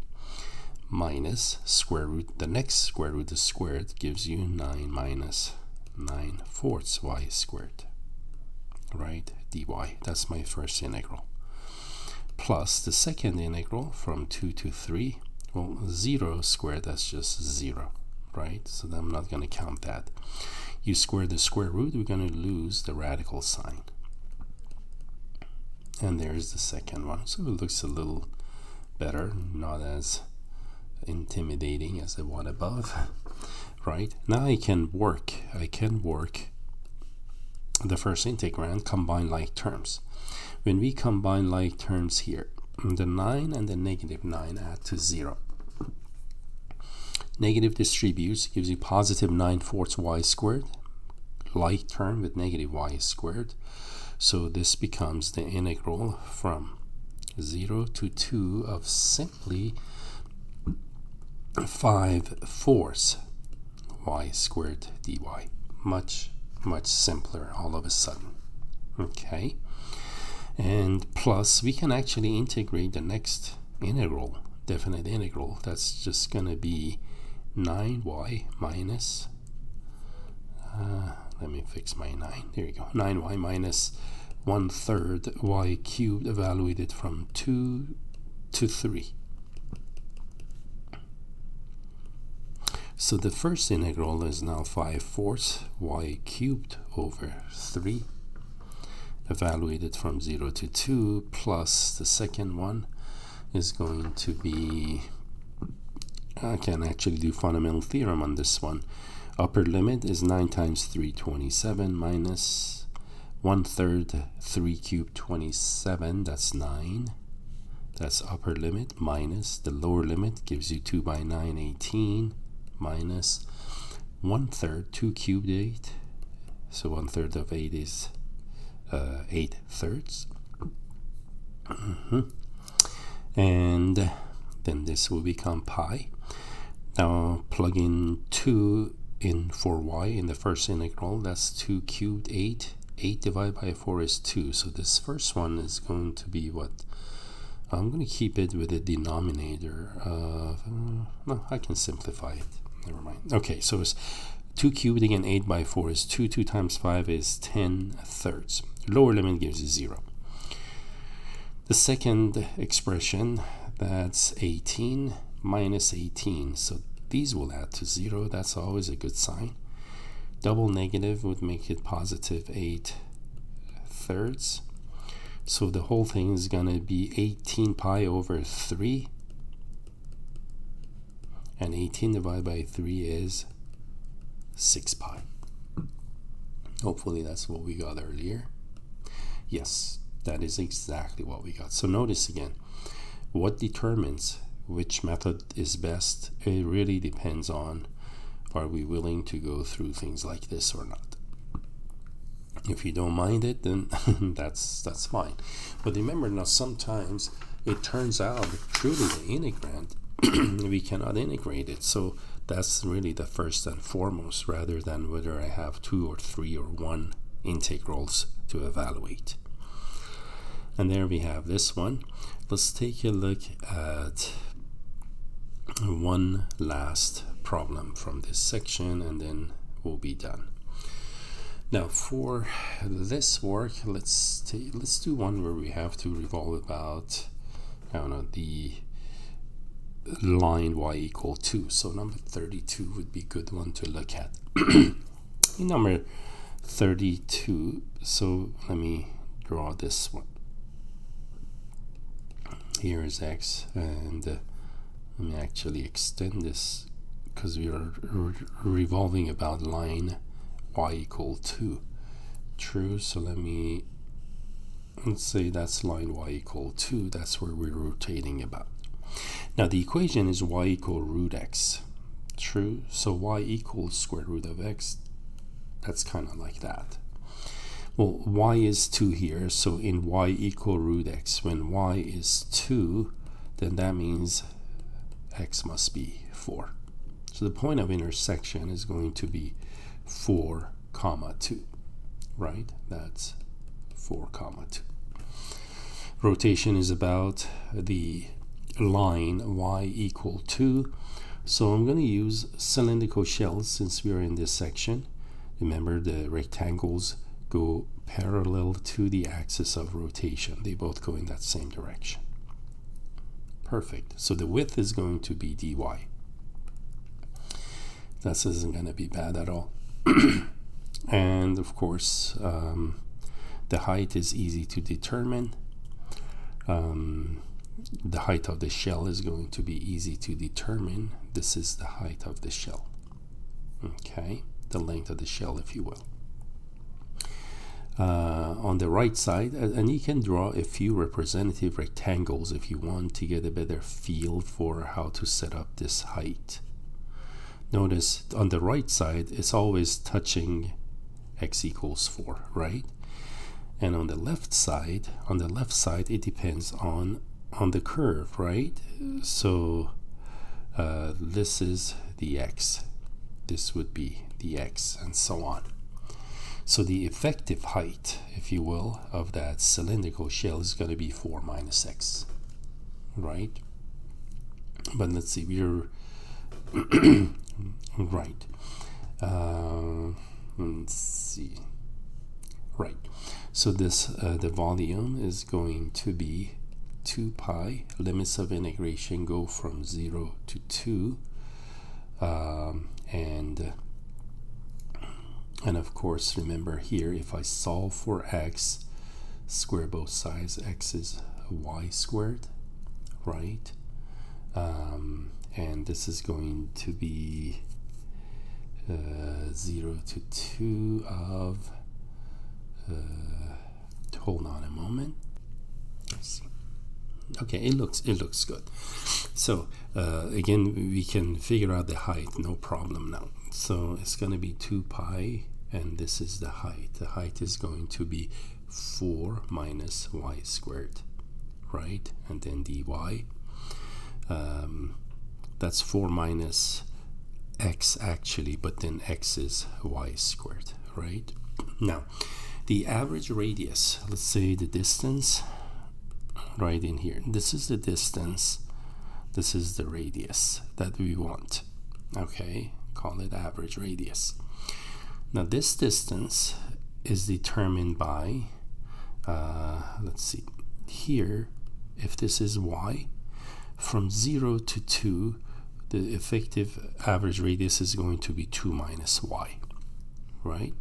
Minus square root, the next square root is squared gives you 9 minus 9 fourths y squared, right, dy. That's my first integral. Plus the second integral from 2 to 3, well, 0 squared, that's just 0, right? So I'm not going to count that. You square the square root, we're going to lose the radical sign. And there's the second one. So it looks a little better, not as intimidating as the one above [laughs] right? Now I can work, I can work the first integrand, combine like terms. When we combine like terms here, the 9 and the negative 9 add to 0. Negative distributes, gives you positive 9 fourths y squared, like term with negative y squared. So this becomes the integral from 0 to 2 of simply 5 fourths y squared dy. Much, much simpler all of a sudden. Okay. And plus, we can actually integrate the next integral, definite integral. That's just going to be 9y minus, uh, let me fix my 9. There you go. 9y minus 1 third y cubed evaluated from 2 to 3. So the first integral is now 5 fourths y cubed over 3 evaluated from 0 to 2 plus the second one is going to be I can actually do fundamental theorem on this one upper limit is 9 times 3 27 minus 1 third 3 cubed 27 that's 9 that's upper limit minus the lower limit gives you 2 by 9 18 minus one third, two cubed eight. So one third of eight is uh, eight thirds. Mm -hmm. And then this will become pi. Now plug in 2 in for y in the first integral. That's 2 cubed 8. 8 divided by 4 is 2. So this first one is going to be what? I'm going to keep it with a denominator of, uh, no, I can simplify it never mind. Okay, so it's 2 cubed again 8 by 4 is 2 2 times 5 is 10 thirds lower limit gives you 0 the second expression that's 18 minus 18 so these will add to 0 that's always a good sign double negative would make it positive 8 thirds so the whole thing is going to be 18 pi over 3 and 18 divided by 3 is 6 pi. Hopefully that's what we got earlier. Yes, that is exactly what we got. So notice again, what determines which method is best, it really depends on are we willing to go through things like this or not. If you don't mind it, then [laughs] that's that's fine. But remember now sometimes it turns out truly the integrand [clears throat] we cannot integrate it. So that's really the first and foremost rather than whether I have two or three or one integrals to evaluate. And there we have this one. Let's take a look at one last problem from this section and then we'll be done. Now for this work, let's take, let's do one where we have to revolve about I don't know the line y equal 2. So number 32 would be good one to look at. [clears throat] number 32, so let me draw this one. Here is x, and uh, let me actually extend this because we are re revolving about line y equal 2. True, so let me, let's say that's line y equal 2, that's where we're rotating about. Now the equation is y equal root x. True. So y equals square root of x. That's kind of like that. Well, y is 2 here. So in y equal root x, when y is 2, then that means x must be 4. So the point of intersection is going to be 4 comma 2. Right? That's 4 comma 2. Rotation is about the line y equal to. So I'm going to use cylindrical shells since we are in this section. Remember the rectangles go parallel to the axis of rotation. They both go in that same direction. Perfect. So the width is going to be dy. This isn't going to be bad at all. [clears throat] and of course, um, the height is easy to determine. Um, the height of the shell is going to be easy to determine. This is the height of the shell. Okay, the length of the shell, if you will. Uh, on the right side, and you can draw a few representative rectangles if you want to get a better feel for how to set up this height. Notice on the right side, it's always touching x equals 4, right? And on the left side, on the left side, it depends on on the curve, right? So uh, this is the x. This would be the x and so on. So the effective height, if you will, of that cylindrical shell is going to be 4 minus x, right? But let's see, we're [clears throat] right. Uh, let's see. Right. So this, uh, the volume is going to be 2 pi limits of integration go from 0 to 2 um, and and of course remember here if I solve for x square both sides x is y squared right? Um, and this is going to be uh, 0 to 2 of uh, hold on a moment. Okay it looks it looks good. So uh, again we can figure out the height no problem now. So it's going to be 2 pi and this is the height the height is going to be 4 minus y squared right and then dy um, that's 4 minus x actually but then x is y squared right now the average radius let's say the distance right in here. This is the distance. This is the radius that we want. Okay, call it average radius. Now this distance is determined by, uh, let's see, here, if this is y, from 0 to 2, the effective average radius is going to be 2 minus y, right?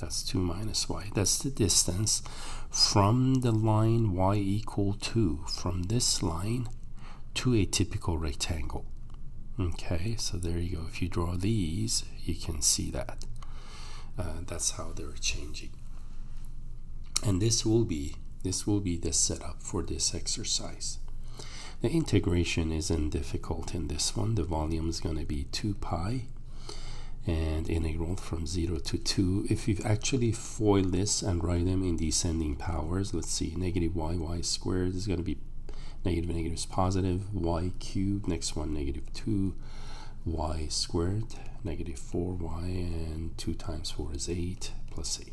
That's 2 minus y. That's the distance from the line y equal to, from this line to a typical rectangle. Okay, so there you go. If you draw these, you can see that. Uh, that's how they're changing. And this will be this will be the setup for this exercise. The integration isn't difficult in this one. The volume is going to be 2 pi and integral from 0 to 2. If you actually FOIL this and write them in descending powers, let's see, negative y, y squared is going to be negative negative is positive, y cubed, next one negative 2, y squared, negative 4y, and 2 times 4 is 8, plus 8.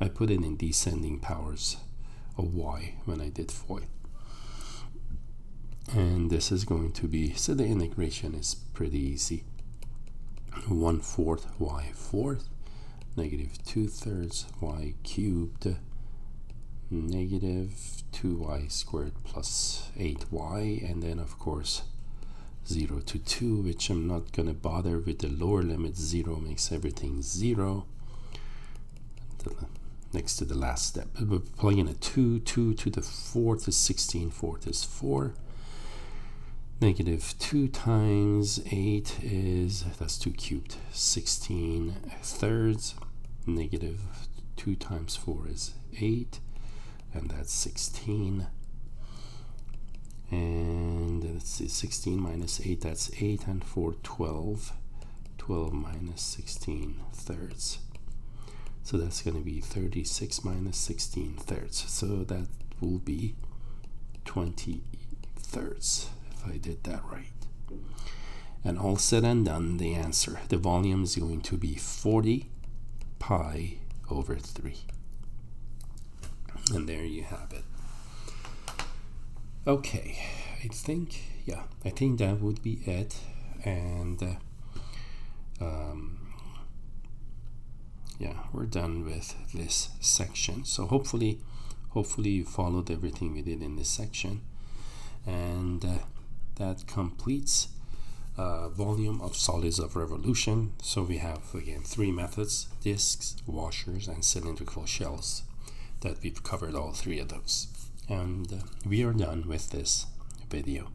I put it in descending powers of y when I did FOIL. And this is going to be, so the integration is pretty easy. 1 fourth y fourth, negative 2 thirds y cubed, negative 2y squared plus 8y, and then of course 0 to 2, which I'm not going to bother with the lower limit. 0 makes everything 0. The, next to the last step. We're plugging a 2, 2 to the fourth is 16, fourth is 4. Negative 2 times 8 is, that's 2 cubed, 16 thirds. Negative 2 times 4 is 8 and that's 16 and uh, let's see 16 minus 8 that's 8 and 4 12 12 minus 16 thirds. So that's going to be 36 minus 16 thirds. So that will be 20 thirds if I did that right. And all said and done the answer the volume is going to be 40 pi over 3 and there you have it. Okay, I think, yeah, I think that would be it. And uh, um, yeah, we're done with this section. So hopefully, hopefully you followed everything we did in this section. And uh, that completes uh, volume of solids of revolution. So we have again three methods, disks, washers, and cylindrical shells that we've covered all three of those. And we are done with this video.